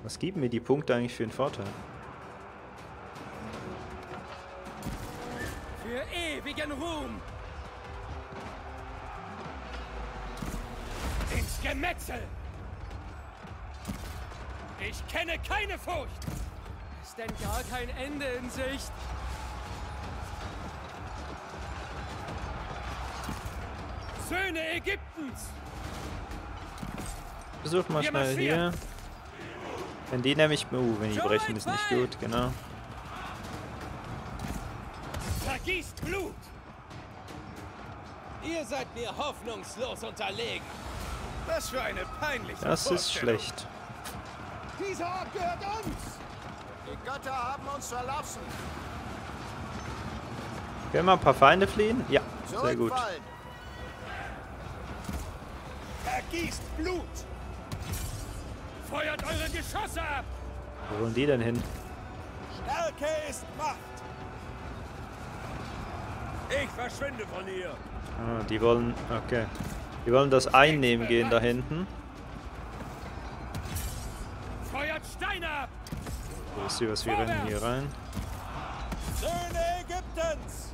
Was geben mir die Punkte eigentlich für einen Vorteil?
Für ewigen Ruhm!
Ins Gemetzel. Ich kenne keine Furcht.
Ist denn gar kein Ende in Sicht?
Söhne Ägyptens.
Versucht mal
Wir
schnell hier. Wenn die nämlich... Uh, wenn die brechen, ist nicht gut, genau.
Vergießt Blut.
Ihr seid mir hoffnungslos unterlegen. Was für eine peinliche
Das ist schlecht.
Dieser Ort gehört uns. Die Götter haben uns verlassen.
Können wir ein paar Feinde fliehen? Ja, sehr gut.
Vergießt Blut.
Feuert eure Geschosse ab.
Wo wollen die denn hin?
Stärke ist Macht.
Ich verschwinde von hier.
Ah, die wollen... Okay. Die wollen das einnehmen gehen da hinten.
Feuert Steine ab.
So ist sie was, wir rennen hier rein.
Söhne Ägyptens.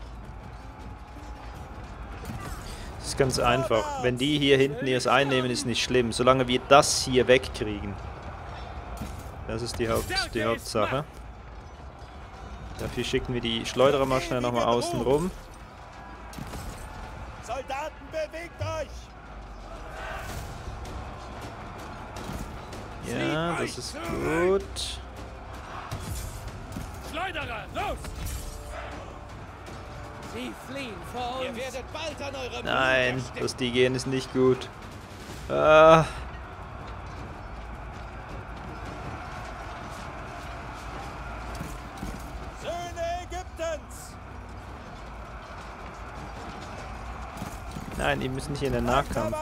Das ist ganz einfach. Wenn die hier hinten es einnehmen, ist nicht schlimm. Solange wir das hier wegkriegen. Das ist die, Haupt, die Hauptsache. Dafür schicken wir die Schleuderer mal schnell nochmal außen rum.
Soldaten, bewegt euch.
Ja, das ist gut.
Schleuderer, los.
Sie fliehen vor
Ihr
uns!
werdet bald an eurem
Nein, dass die gehen ist nicht gut. Ah,
Söhne Ägyptens.
Nein, die müssen nicht in den Nahkampf.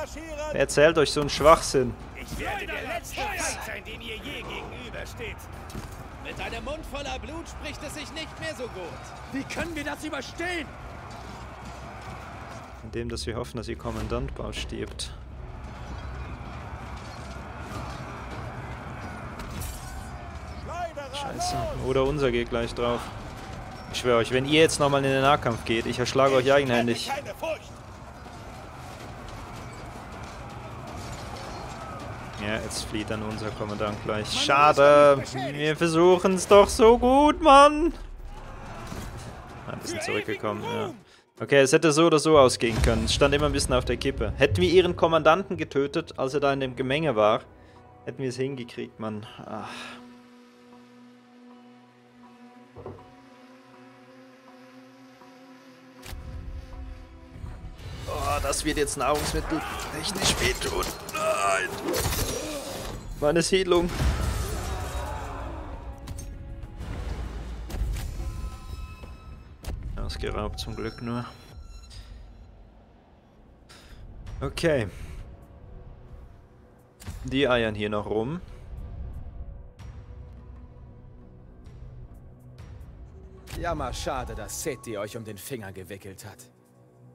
Wer erzählt euch so einen Schwachsinn?
Ich werde der letzte Feind sein, dem ihr je gegenübersteht. Mit einem Mund voller Blut spricht es sich nicht mehr so gut.
Wie können wir das überstehen?
Indem, dass wir hoffen, dass ihr Kommandant bald stirbt. Scheiße. Oder unser geht gleich drauf. Ich schwöre euch, wenn ihr jetzt nochmal in den Nahkampf geht, ich erschlage euch eigenhändig.
Keine Furcht.
Ja, jetzt flieht dann unser Kommandant gleich. Schade. Wir versuchen es doch so gut, Mann. Ah, wir sind zurückgekommen, ja. Okay, es hätte so oder so ausgehen können. Es stand immer ein bisschen auf der Kippe. Hätten wir ihren Kommandanten getötet, als er da in dem Gemenge war, hätten wir es hingekriegt, Mann. Ach. Oh, das wird jetzt Nahrungsmittel technisch wehtun. Nein. Meine Siedlung. Ausgeraubt zum Glück nur. Okay. Die eiern hier noch rum.
Jammer, schade, dass Seti euch um den Finger gewickelt hat.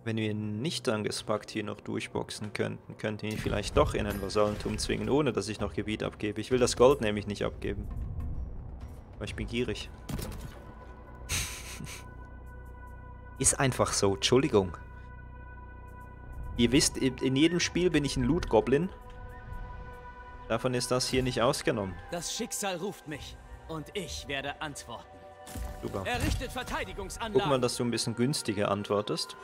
Wenn wir nicht angespackt hier noch durchboxen könnten, könnten wir ihn vielleicht doch in ein Vasallentum zwingen, ohne dass ich noch Gebiet abgebe. Ich will das Gold nämlich nicht abgeben. Aber ich bin gierig. [LAUGHS] Ist einfach so, Entschuldigung. Ihr wisst, in jedem Spiel bin ich ein Loot-Goblin. Davon ist das hier nicht ausgenommen.
Das Schicksal ruft mich und ich werde antworten.
Super.
Errichtet Verteidigungsanlagen.
Guck mal, dass du ein bisschen günstiger antwortest.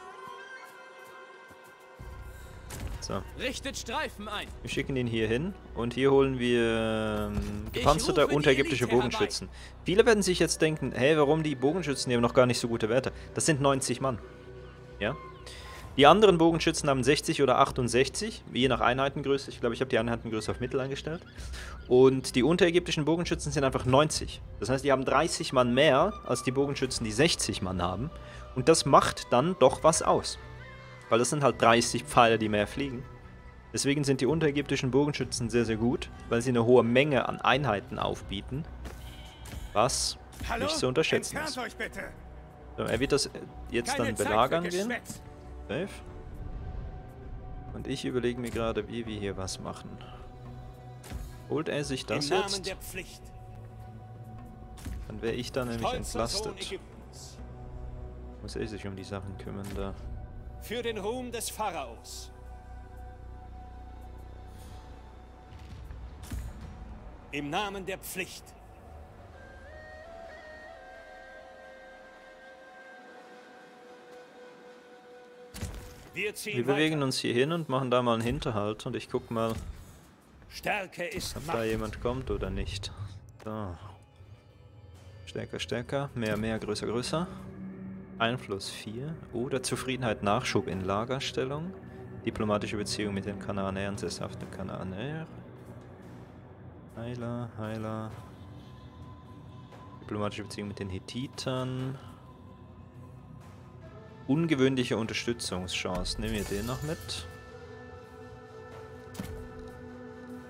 So.
Richtet Streifen ein.
Wir schicken ihn hier hin und hier holen wir ähm, gepanzerte unterägyptische Bogenschützen. Viele werden sich jetzt denken, hey, warum die Bogenschützen, die haben noch gar nicht so gute Werte. Das sind 90 Mann. Ja? Die anderen Bogenschützen haben 60 oder 68, je nach Einheitengröße. Ich glaube, ich habe die Einheitengröße auf Mittel eingestellt. Und die unterägyptischen Bogenschützen sind einfach 90. Das heißt, die haben 30 Mann mehr als die Bogenschützen, die 60 Mann haben. Und das macht dann doch was aus. Weil das sind halt 30 Pfeile, die mehr fliegen. Deswegen sind die unterägyptischen Bogenschützen sehr, sehr gut, weil sie eine hohe Menge an Einheiten aufbieten. Was
Hallo?
nicht zu unterschätzen ist. So, er wird das jetzt
Keine
dann belagern gehen. Safe. Und ich überlege mir gerade, wie wir hier was machen. Holt er sich das jetzt,
der Pflicht.
dann wäre ich da nämlich entlastet. Muss er sich um die Sachen kümmern da.
Für den Ruhm des Pharaos. Im Namen der Pflicht. Wir
Wir bewegen
weiter.
uns hier hin und machen da mal einen Hinterhalt und ich guck mal, ob da jemand kommt oder nicht. So. Stärker, stärker, mehr, mehr, größer, größer. Einfluss 4 oder Zufriedenheit Nachschub in Lagerstellung. Diplomatische Beziehung mit den Kanaanäern, sesshaften Kanaanäer. Heiler, Heiler. Diplomatische Beziehung mit den Hittitern. Ungewöhnliche Unterstützungschance. Nehmen wir den noch mit.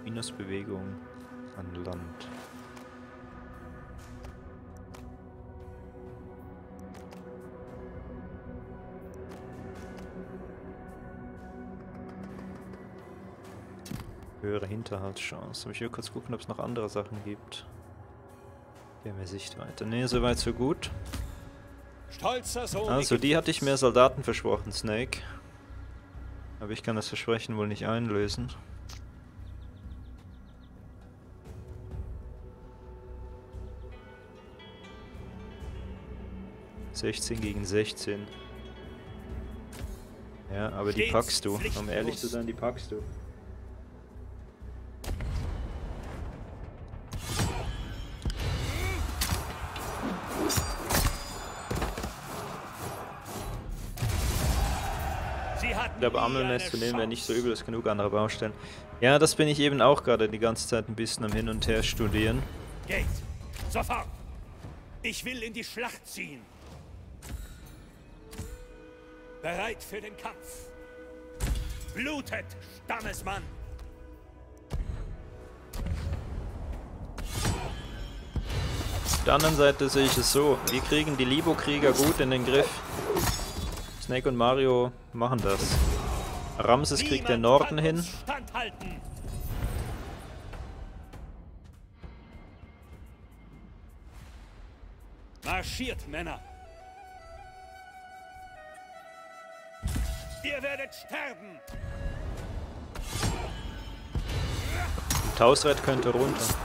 Minusbewegung an Land. Höhere Hinterhaltschance. Aber ich will kurz gucken, ob es noch andere Sachen gibt. Okay, mehr Sichtweite. Ne, soweit so gut. Also, die hatte ich mehr Soldaten versprochen, Snake. Aber ich kann das Versprechen wohl nicht einlösen. Sechzehn gegen 16. Ja, aber die packst du. Um ehrlich zu sein, die packst du.
Nie
Ammelnest nehmen
Chance.
nicht so übel, es genug andere Baustellen. Ja, das bin ich eben auch gerade die ganze Zeit ein bisschen am Hin und Her studieren.
Geht. Sofort. Ich will in die Schlacht ziehen. Bereit für den Kampf. Blutet, Stammesmann.
Auf der anderen Seite sehe ich es so, wir kriegen die Libo-Krieger gut in den Griff. Snake und Mario machen das. Ramses kriegt den Norden hin.
Marschiert, Männer! Ihr werdet sterben!
Tausred könnte runter.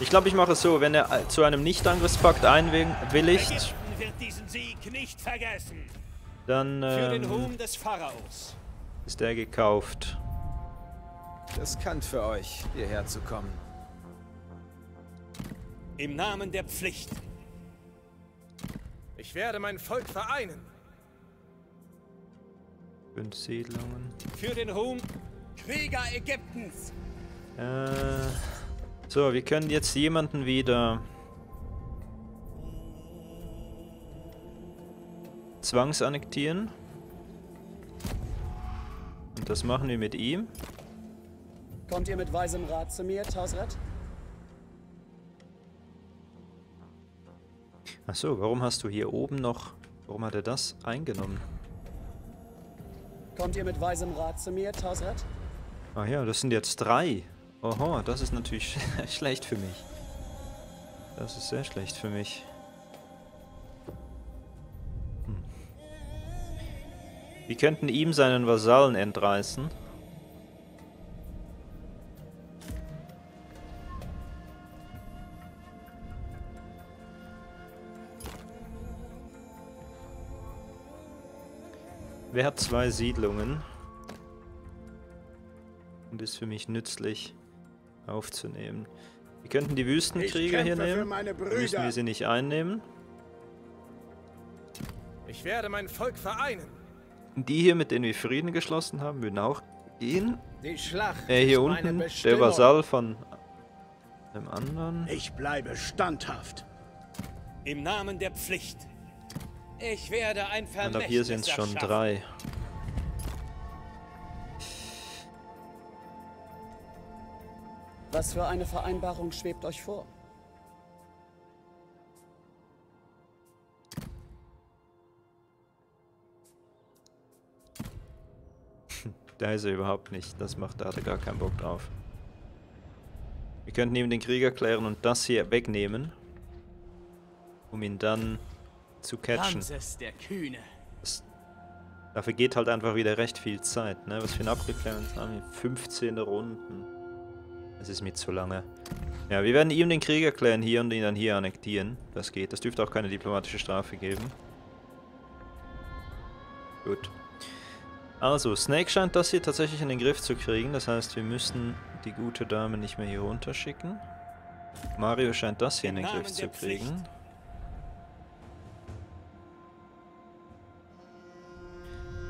Ich glaube, ich mache es so, wenn er zu einem Nicht-Angriffspakt einwilligt,
wird diesen Sieg nicht vergessen.
Dann
Für den
ähm,
Ruhm des Pharaos.
ist er gekauft.
Riskant für euch, hierher zu kommen.
Im Namen der Pflicht.
Ich werde mein Volk vereinen.
Fünf Siedlungen.
Für den Ruhm
Krieger Ägyptens!
Äh, so, wir können jetzt jemanden wieder zwangsannektieren. Und das machen wir mit ihm.
Kommt ihr mit weisem Rat zu mir, Tausret?
Achso, warum hast du hier oben noch... Warum hat er das eingenommen?
Kommt ihr mit weisem Rat zu mir, Tausret?
Ah ja, das sind jetzt drei. Oho, das ist natürlich [LAUGHS] schlecht für mich. Das ist sehr schlecht für mich. Wir könnten ihm seinen Vasallen entreißen. Wer hat zwei Siedlungen? Und ist für mich nützlich aufzunehmen. Wir könnten die Wüstenkrieger hier nehmen. müssen wir sie nicht einnehmen.
Ich werde mein Volk vereinen.
Die hier, mit denen wir Frieden geschlossen haben, würden auch gehen.
Die Schlacht
Äh, hier
ist meine
unten, der. Vasall von einem anderen.
Ich bleibe standhaft.
im Namen der Pflicht.
Ich werde ein
Und
Vermächtnis
ab hier sind es schon drei.
Was für eine Vereinbarung schwebt euch vor?
Er überhaupt nicht. Das macht, da hat er gar keinen Bock drauf. Wir könnten ihm den Krieg erklären und das hier wegnehmen. Um ihn dann zu catchen.
Ramses der Kühne.
Dafür geht halt einfach wieder recht viel Zeit, ne? Was für ein Abgeklärt haben wir? 15 Runden. Das ist mir zu lange. Ja, wir werden ihm den Krieg erklären hier und ihn dann hier annektieren. Das geht. Das dürfte auch keine diplomatische Strafe geben. Gut. Also, Snake scheint das hier tatsächlich in den Griff zu kriegen. Das heißt, wir müssen die gute Dame nicht mehr hier runterschicken. Mario scheint das hier in den Griff zu kriegen.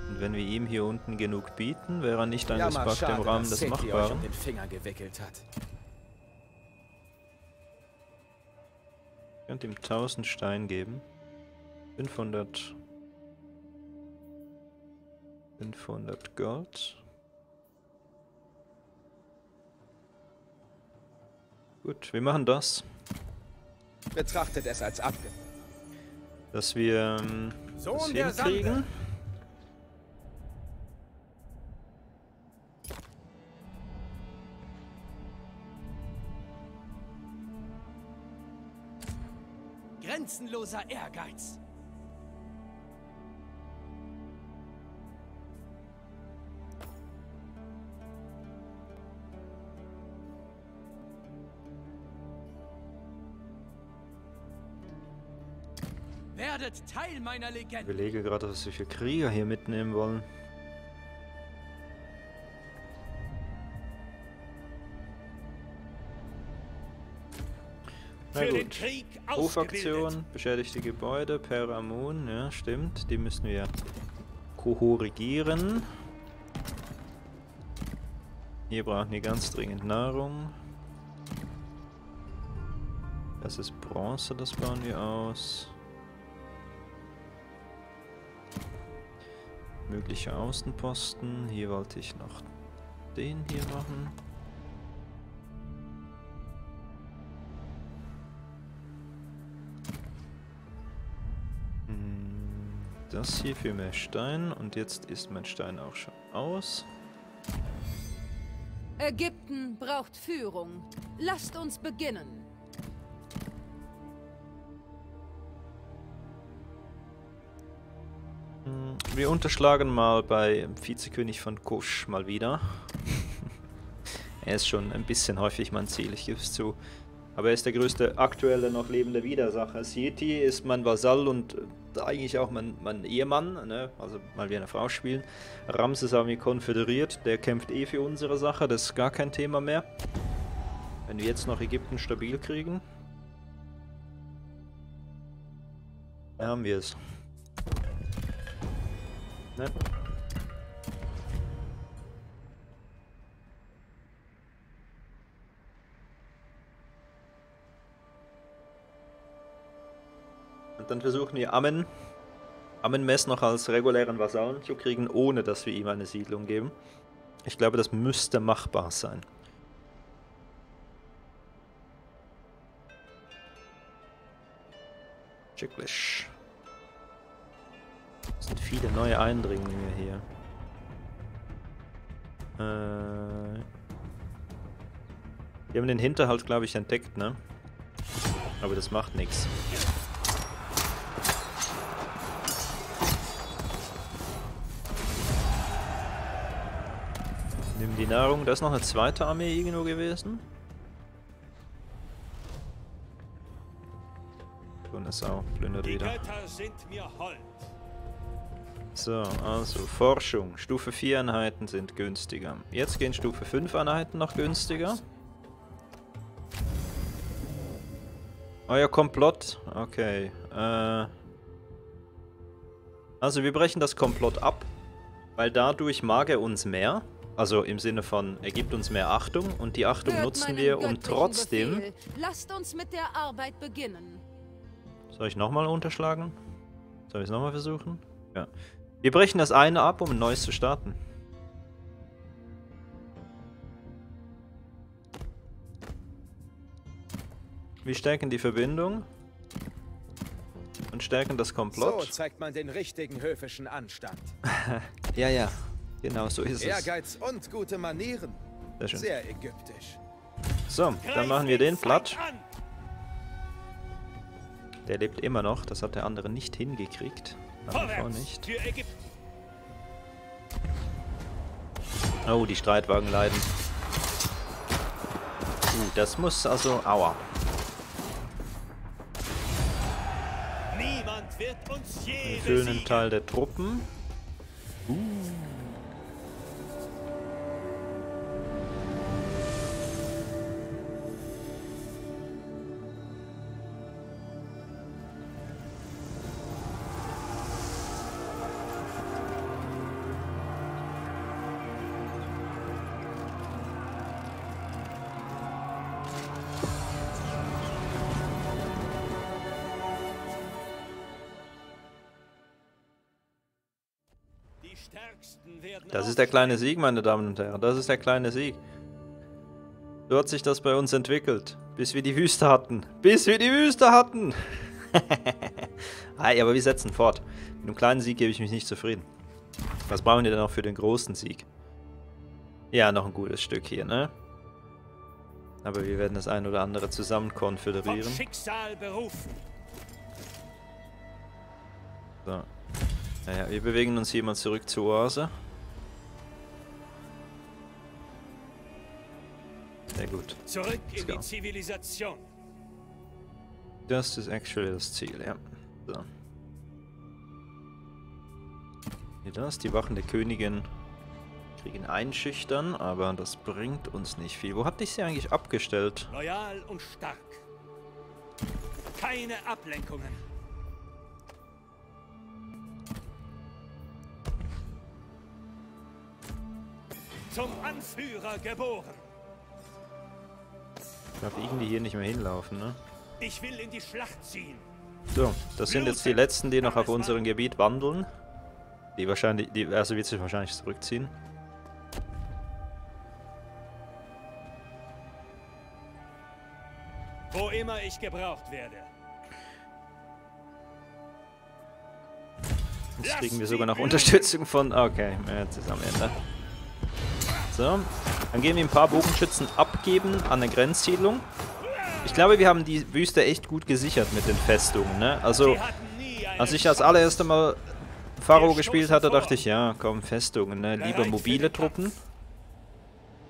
Und wenn wir ihm hier unten genug bieten, wäre er nicht
Ja,
angespackt im Rahmen des
euch um
Machbaren.
den Finger gewickelt hat.
Ich könnte ihm 1000 Stein geben. 500. 500 Gold. Gut, wir machen das.
Betrachtet es als abgemacht.
Dass wir ähm,
Sohn
das hinkriegen.
Grenzenloser Ehrgeiz. Werdet Teil meiner
Ich
Legende.
überlege gerade, was wir für Krieger hier mitnehmen wollen. Na gut. Hofaktion, beschädigte Gebäude, Peramun, ja, stimmt. Die müssen wir korrigieren. Hier brauchen wir ganz dringend Nahrung. Das ist Bronze, das bauen wir aus. Mögliche Außenposten. Hier wollte ich noch den hier machen. Hm, das hier für mehr Stein und jetzt ist mein Stein auch schon aus.
Ägypten braucht Führung. Lasst uns beginnen.
Wir unterschlagen mal bei Vizekönig von Kusch mal wieder. er ist schon ein bisschen häufig mein Ziel, ich gebe es zu. Aber er ist der größte aktuelle noch lebende Widersacher. Sieti ist mein Vasall und äh, eigentlich auch mein, mein Ehemann, ne? also mal wie eine Frau spielen. Ramses haben wir konföderiert, der kämpft eh für unsere Sache, das ist gar kein Thema mehr. Wenn wir jetzt noch Ägypten stabil kriegen, haben wir es. Ne? Und dann versuchen wir Ammen, Ammenmess noch als regulären Vasallen zu kriegen, ohne dass wir ihm eine Siedlung geben. Ich glaube, das müsste machbar sein. Chicklish. Es sind viele neue Eindringlinge hier. Äh, wir haben den Hinterhalt, glaube ich, entdeckt, ne? Aber das macht nichts. Nimm die Nahrung. Da ist noch eine zweite Armee irgendwo gewesen. Eine Sau. Plündert
Die
wieder.
Götter sind mir hold.
So, also Forschung. Stufe 4 Einheiten sind günstiger. Jetzt gehen Stufe 5 Einheiten noch günstiger. Euer Komplott. Okay. Äh, also wir brechen das Komplott ab, weil dadurch mag er uns mehr. Also im Sinne von, er gibt uns mehr Achtung und die Achtung
Hört
nutzen wir, um trotzdem...
Befehl. Lasst uns mit der Arbeit beginnen.
Soll ich nochmal unterschlagen? Soll ich es nochmal versuchen? Ja. Wir brechen das eine ab, um ein neues zu starten. Wir stärken die Verbindung. Und stärken das
So
Komplott.
zeigt man den richtigen höfischen Anstand. [LAUGHS]
ja, ja. Genau, so ist es.
Ehrgeiz und gute Manieren.
Sehr schön.
Sehr ägyptisch.
So, dann machen wir den platt. Der lebt immer noch. Das hat der andere nicht hingekriegt.
Vorwärts
nicht.
für Ägypten.
Oh, die Streitwagen leiden. Uh, das muss also... Aua.
Niemand wird uns je
einen. Teil der Truppen.
Die
ist der kleine Sieg, meine Damen und Herren. Das ist der kleine Sieg. So hat sich das bei uns entwickelt. Bis wir die Wüste hatten. Bis wir die Wüste hatten! [LAUGHS] Hi, aber wir setzen fort. Mit einem kleinen Sieg gebe ich mich nicht zufrieden. Was brauchen wir denn noch für den großen Sieg? Ja, noch ein gutes Stück hier, ne? Aber wir werden das ein oder andere zusammen
Vom
konföderieren.
Schicksal berufen.
So. Naja, wir bewegen uns hier mal zurück zur Oase. Sehr gut.
Zurück in die Zivilisation.
Das ist actually das Ziel, ja. So. Hier das, die Wachen der Königin kriegen einschüchtern, aber das bringt uns nicht viel. Wo hatte ich sie eigentlich abgestellt?
Loyal und stark. Keine Ablenkungen. Zum Anführer geboren.
Ich darf irgendwie hier nicht mehr hinlaufen, ne?
Ich will in die Schlacht ziehen.
So, das sind jetzt die letzten, die noch auf unserem Gebiet wandeln. Die wahrscheinlich, die, also wird sich wahrscheinlich zurückziehen.
Wo immer ich gebraucht werde.
Jetzt kriegen wir sogar noch Unterstützung von... Okay, jetzt ist am Ende. So, dann gehen wir ein paar Bogenschützen abgeben an eine Grenzsiedlung. Ich glaube, wir haben die Wüste echt gut gesichert mit den Festungen, ne? Also, als ich das allererste Mal Pharao gespielt hatte, dachte ich, ja, komm, Festungen, ne? Lieber mobile Truppen.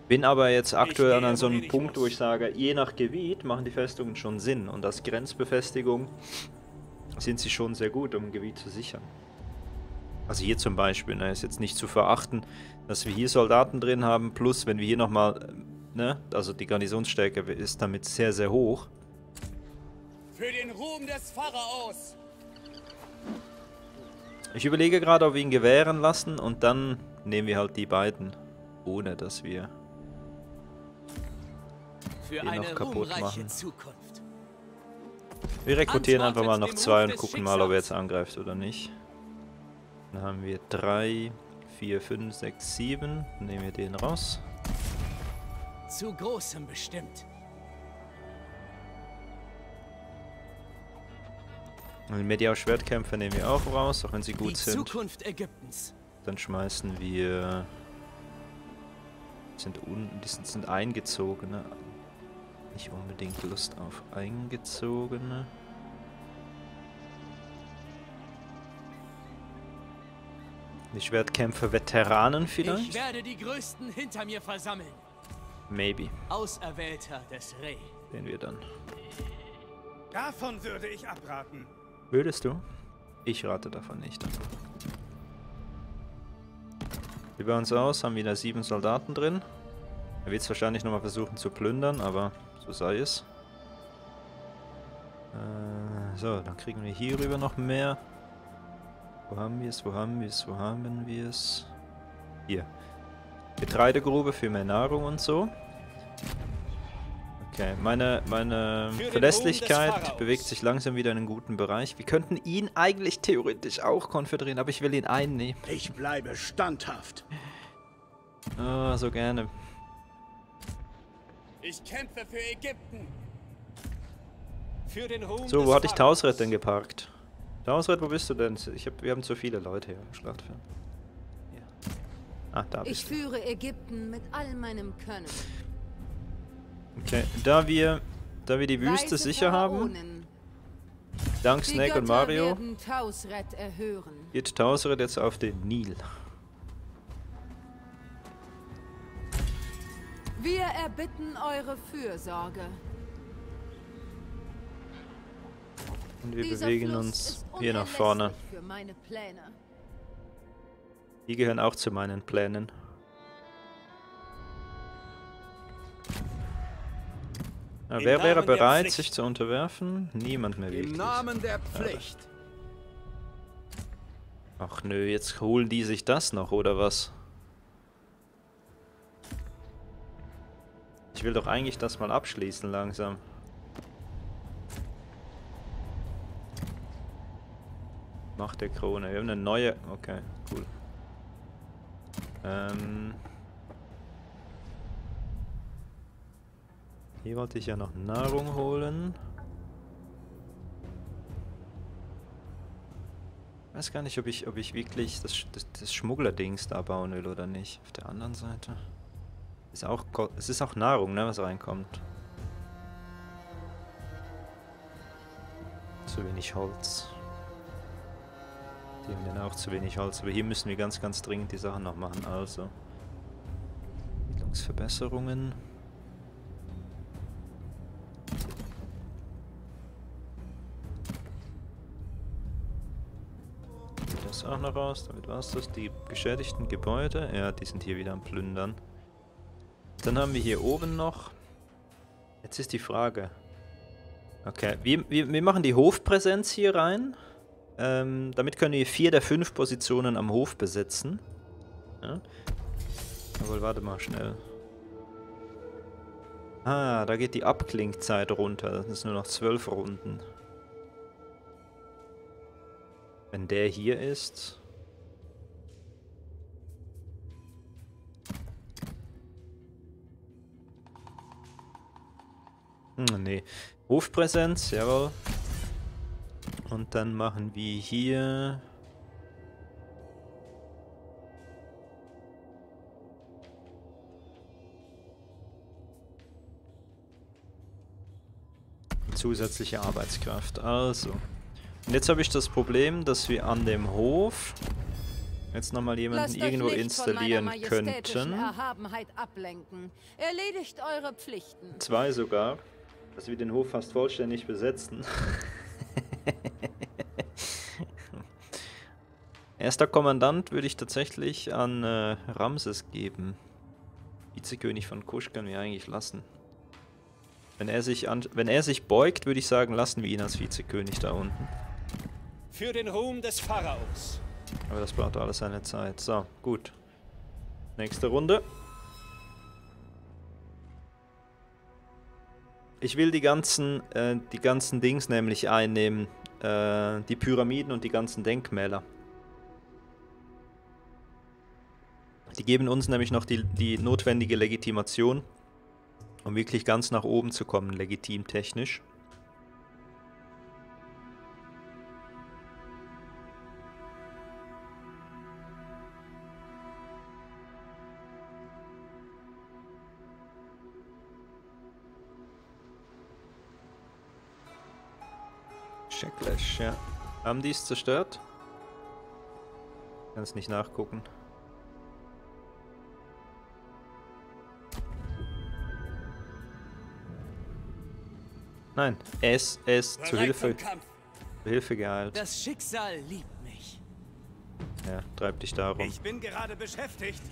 Bin aber jetzt aktuell an so einem Punkt, wo ich sage, je nach Gebiet machen die Festungen schon Sinn. Und als Grenzbefestigung sind sie schon sehr gut, um ein Gebiet zu sichern. Also hier zum Beispiel, ne, ist jetzt nicht zu verachten, dass wir hier Soldaten drin haben, plus wenn wir hier nochmal, ne, also die Garnisonsstärke ist damit sehr, sehr hoch.
Für den Ruhm des Pharaos!
Ich überlege gerade, ob wir ihn gewähren lassen und dann nehmen wir halt die beiden, ohne dass wir
Für eine
noch kaputt machen.
Zukunft.
Wir rekrutieren einfach mal noch zwei und gucken mal, ob er jetzt angreift oder nicht. Dann haben wir drei, vier, fünf, sechs, sieben. Dann nehmen wir den raus.
Zu Großem bestimmt.
Und die Mediao-Schwertkämpfer nehmen wir auch raus, auch wenn sie
Die
gut sind.
Zukunft Ägyptens.
Dann schmeißen wir... Sind, un die sind, sind eingezogene. Nicht unbedingt Lust auf eingezogene. Die Schwertkämpfer Veteranen
Ich
vielleicht?
werde die Größten hinter mir versammeln.
Maybe.
Auserwählter des Re.
Sehen wir dann.
Davon würde ich abraten.
Würdest du? Ich rate davon nicht. Wir bauen uns aus, haben wieder sieben Soldaten drin. Er wird es wahrscheinlich nochmal versuchen zu plündern, aber so sei es. Äh, so, dann kriegen wir hier rüber noch mehr. Wo haben wir es? Wo haben wir es? Wo haben wir es? Hier. Getreidegrube für mehr Nahrung und so. Okay, meine, meine Verlässlichkeit bewegt sich langsam wieder in einen guten Bereich. Wir könnten ihn eigentlich theoretisch auch konföderieren, aber ich will ihn einnehmen.
Ich bleibe standhaft.
Oh, so gerne.
Ich kämpfe für Ägypten.
Für den Ruhm
So, wo hatte ich. Tausret denn geparkt? Tausret, wo bist du denn? Ich hab, wir haben zu viele Leute hier im Schlachtfeld. Hier. Ah, da
Ich
bist du.
führe Ägypten mit all meinem Können.
Okay, da wir, da wir die Wüste
Weise
sicher haben, dank
Die
Snake und
Götter
Mario,
Tausret erhören.
geht Tausret jetzt auf den Nil.
Wir erbitten eure Fürsorge.
Und wir
Dieser
bewegen
Fluss
uns hier nach vorne.
unerlässlich Für meine Pläne.
Die gehören auch zu meinen Plänen. Ja,
Im
wer wäre bereit, sich zu unterwerfen? Niemand mehr
Im
wirklich.
Namen der Pflicht.
Ach nö, jetzt holen die sich das noch, oder was? Ich will doch eigentlich das mal abschließen langsam. Macht der Krone. Wir haben eine neue... Okay, cool. Ähm... Hier wollte ich ja noch Nahrung holen. Ich weiß gar nicht, ob ich, ob ich wirklich das, das, das Schmuggler-Dings da bauen will oder nicht. Auf der anderen Seite. Ist auch, es ist auch Nahrung, ne, was reinkommt. Zu wenig Holz. Die haben dann auch zu wenig Holz. Aber hier müssen wir ganz, ganz dringend die Sachen noch machen. Also. Siedlungsverbesserungen. Das auch noch raus, damit war's das. Die geschädigten Gebäude, ja, die sind hier wieder am Plündern. Dann haben wir hier oben noch. Jetzt ist die Frage. Okay, wir, wir, wir machen die Hofpräsenz hier rein. Ähm, damit können wir vier der fünf Positionen am Hof besetzen. Ja. Jawohl, warte mal schnell. Ah, da geht die Abklingzeit runter. Das ist nur noch zwölf Runden. Wenn der hier ist. Hm, nee. Hofpräsenz, jawohl. Und dann machen wir hier... Zusätzliche Arbeitskraft. Also. Und jetzt habe ich das Problem, dass wir an dem Hof jetzt nochmal jemanden irgendwo installieren könnten. Zwei sogar, dass wir den Hof fast vollständig besetzen. [LAUGHS] [LAUGHS] Erster Kommandant würde ich tatsächlich an äh, Ramses geben. Vizekönig von Kusch können wir eigentlich lassen. Wenn er sich an, wenn er sich beugt, würde ich sagen, lassen wir ihn als Vizekönig da unten.
Für den Ruhm des Pharaos.
Aber das braucht alles seine Zeit. So, gut. Nächste Runde. Ich will die ganzen, äh, die ganzen Dings nämlich einnehmen. Äh, die Pyramiden und die ganzen Denkmäler. Die geben uns nämlich noch die, die notwendige Legitimation, um wirklich ganz nach oben zu kommen, legitimtechnisch. Checklash, ja. Haben die es zerstört? Kann es nicht nachgucken. Nein, es, es, zu Hilfe, zu Hilfe geeilt.
Das Schicksal liebt mich.
Ja, treib dich darum.
Ich bin gerade beschäftigt.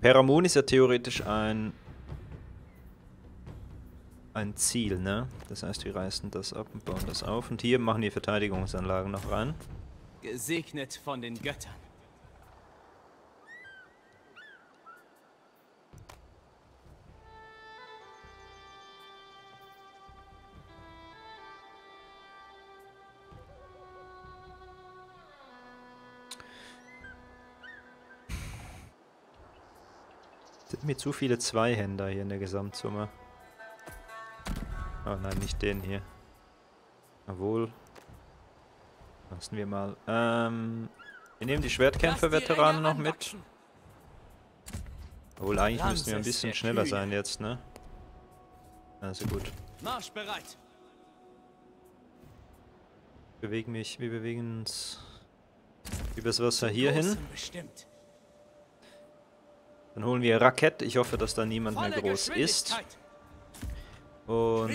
Peramun ist ja theoretisch ein ein Ziel, ne? Das heißt, wir reißen das ab und bauen das auf. Und hier machen wir Verteidigungsanlagen noch rein.
Gesegnet von den Göttern.
Sind mir zu viele Zweihänder hier in der Gesamtsumme. Oh nein, nicht den hier. Jawohl. Lassen wir mal. Ähm, wir nehmen die Schwertkämpfer-Veteranen noch mit. Obwohl, eigentlich müssten wir ein bisschen schneller sein jetzt, ne? Also gut.
Marsch bereit.
Bewegen mich, wir bewegen uns übers Wasser hier hin. Dann holen wir Rakett. Ich hoffe, dass da niemand mehr groß ist. Und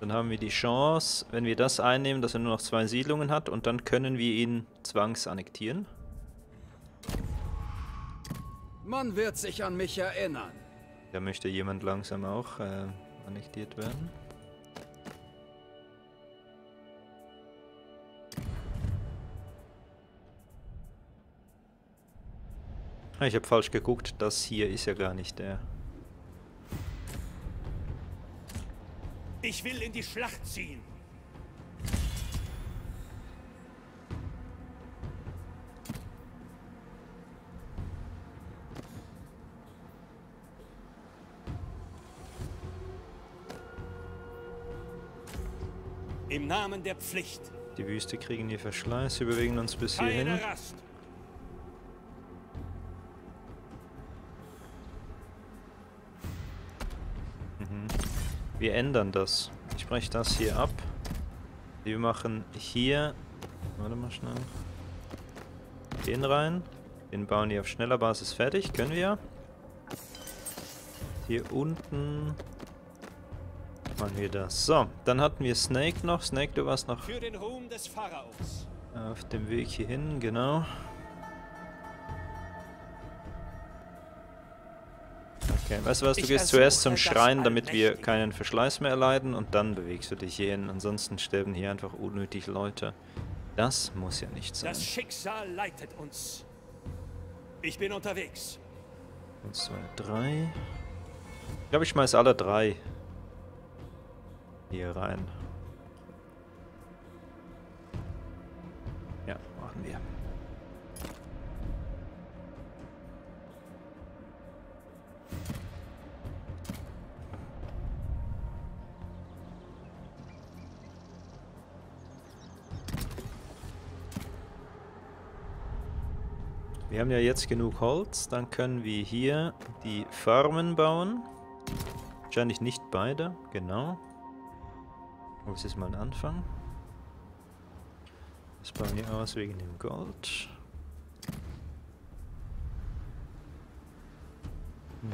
dann haben wir die Chance, wenn wir das einnehmen, dass er nur noch zwei Siedlungen hat und dann können wir ihn zwangsannektieren.
Man wird sich an mich erinnern.
Da möchte jemand langsam auch äh, annektiert werden. Ah, Ich habe falsch geguckt, das hier ist ja gar nicht der.
Ich will in die Schlacht ziehen. Im Namen der Pflicht.
Die Wüste kriegen hier Verschleiß, wir bewegen uns bis hierhin.
Keine Rast.
Wir ändern das. Ich breche das hier ab. Wir machen hier... Warte mal schnell. Den rein. Den bauen wir auf schneller Basis fertig. Können wir. Hier unten machen wir das. So, dann hatten wir Snake noch. Snake, du warst noch
Für den Ruhm des Pharaos.
auf dem Weg hierhin, genau. Okay, weißt du was, du
Ich
gehst zuerst zum Schrein, damit wir keinen Verschleiß mehr erleiden und dann bewegst du dich hierhin. Ansonsten sterben hier einfach unnötig Leute. Das muss ja nicht sein.
Das Schicksal leitet uns. Ich bin unterwegs.
Eins, zwei, drei. Ich glaube, ich schmeiß alle drei hier rein. Ja, machen wir. Wir haben ja jetzt genug Holz, dann können wir hier die Farmen bauen. Wahrscheinlich nicht beide, genau. Aber es ist mal ein Anfang. Das bauen wir aus wegen dem Gold. Hm.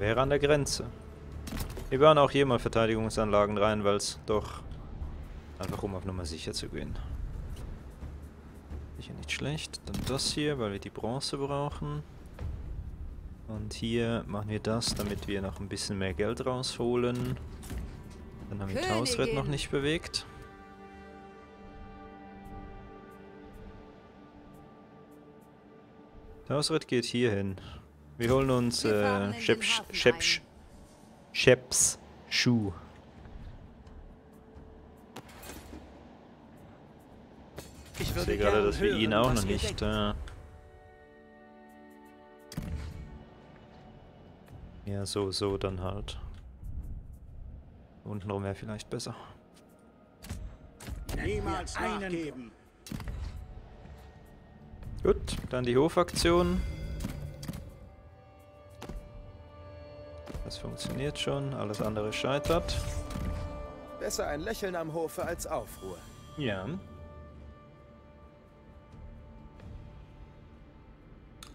Wäre an der Grenze. Wir bauen auch hier mal Verteidigungsanlagen rein, weil es doch einfach um auf Nummer sicher zu gehen. Sicher nicht schlecht. Dann das hier, weil wir die Bronze brauchen. Und hier machen wir das, damit wir noch ein bisschen mehr Geld rausholen. Dann haben wir Tausred noch nicht bewegt. Tausred geht hier hin. Wir holen uns äh, Scheps, Scheps, Scheps Schuh. Ich sehe gerade, dass wir ihn auch noch nicht... Äh, ja, so, so dann halt. Untenrum wäre vielleicht besser.
Niemals nachgeben.
Gut, dann die Hofaktion. Das funktioniert schon, alles andere scheitert.
Besser ein Lächeln am Hofe als Aufruhr.
Ja.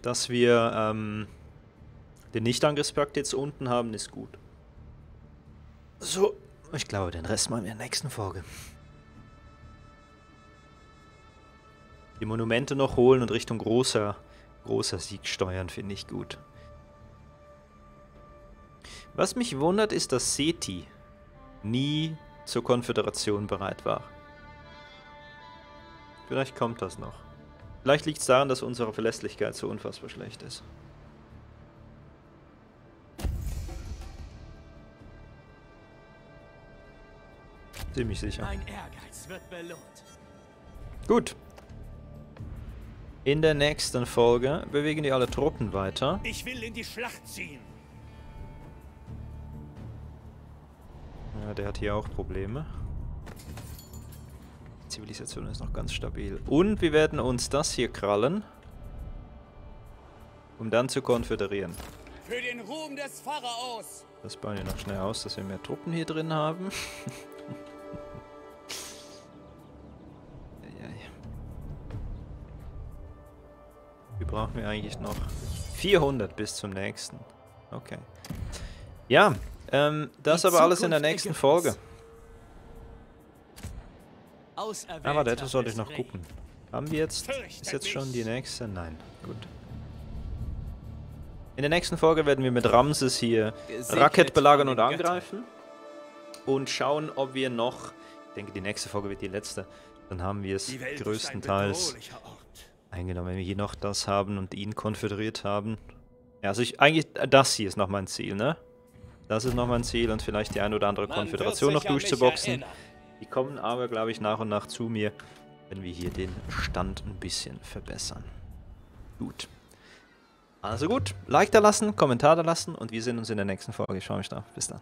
Dass wir ähm, den Nicht-Angriffspakt jetzt unten haben, ist gut. So, ich glaube, den Rest machen wir in der nächsten Folge. Die Monumente noch holen und Richtung großer, großer Sieg steuern, finde ich gut. Was mich wundert, ist, dass Seti nie zur Konföderation bereit war. Vielleicht kommt das noch. Vielleicht liegt es daran, dass unsere Verlässlichkeit so unfassbar schlecht ist. Ziemlich sicher.
Mein Ehrgeiz wird belohnt.
Gut. In der nächsten Folge bewegen die alle Truppen weiter.
Ich will in die Schlacht ziehen.
Ja, der hat hier auch Probleme. Zivilisation ist noch ganz stabil. Und wir werden uns das hier krallen, um dann zu konföderieren.
Für den Ruhm des Pharaos.
Das bauen wir noch schnell aus, dass wir mehr Truppen hier drin haben. [LAUGHS] Wie brauchen wir eigentlich noch? 400 bis zum nächsten. Okay. Ja, ähm, das aber alles in der nächsten. Folge. Aber das sollte ich noch gucken. Haben wir jetzt? Ist jetzt schon die nächste? Nein. Gut. In der nächsten Folge werden wir mit Ramses hier Racket belagern und angreifen. Und schauen, ob wir noch... Ich denke, die nächste Folge wird die letzte. Dann haben wir es größtenteils eingenommen. Wenn wir hier noch das haben und ihn konföderiert haben. Ja, also ich, eigentlich, das hier ist noch mein Ziel, ne? Das ist noch mein Ziel und vielleicht die ein oder andere Konföderation noch durchzuboxen. Die kommen aber, glaube ich, nach und nach zu mir, wenn wir hier den Stand ein bisschen verbessern. Gut. Also gut, Like da lassen, Kommentar da lassen und wir sehen uns in der nächsten Folge. Ich freue mich drauf. Bis dann.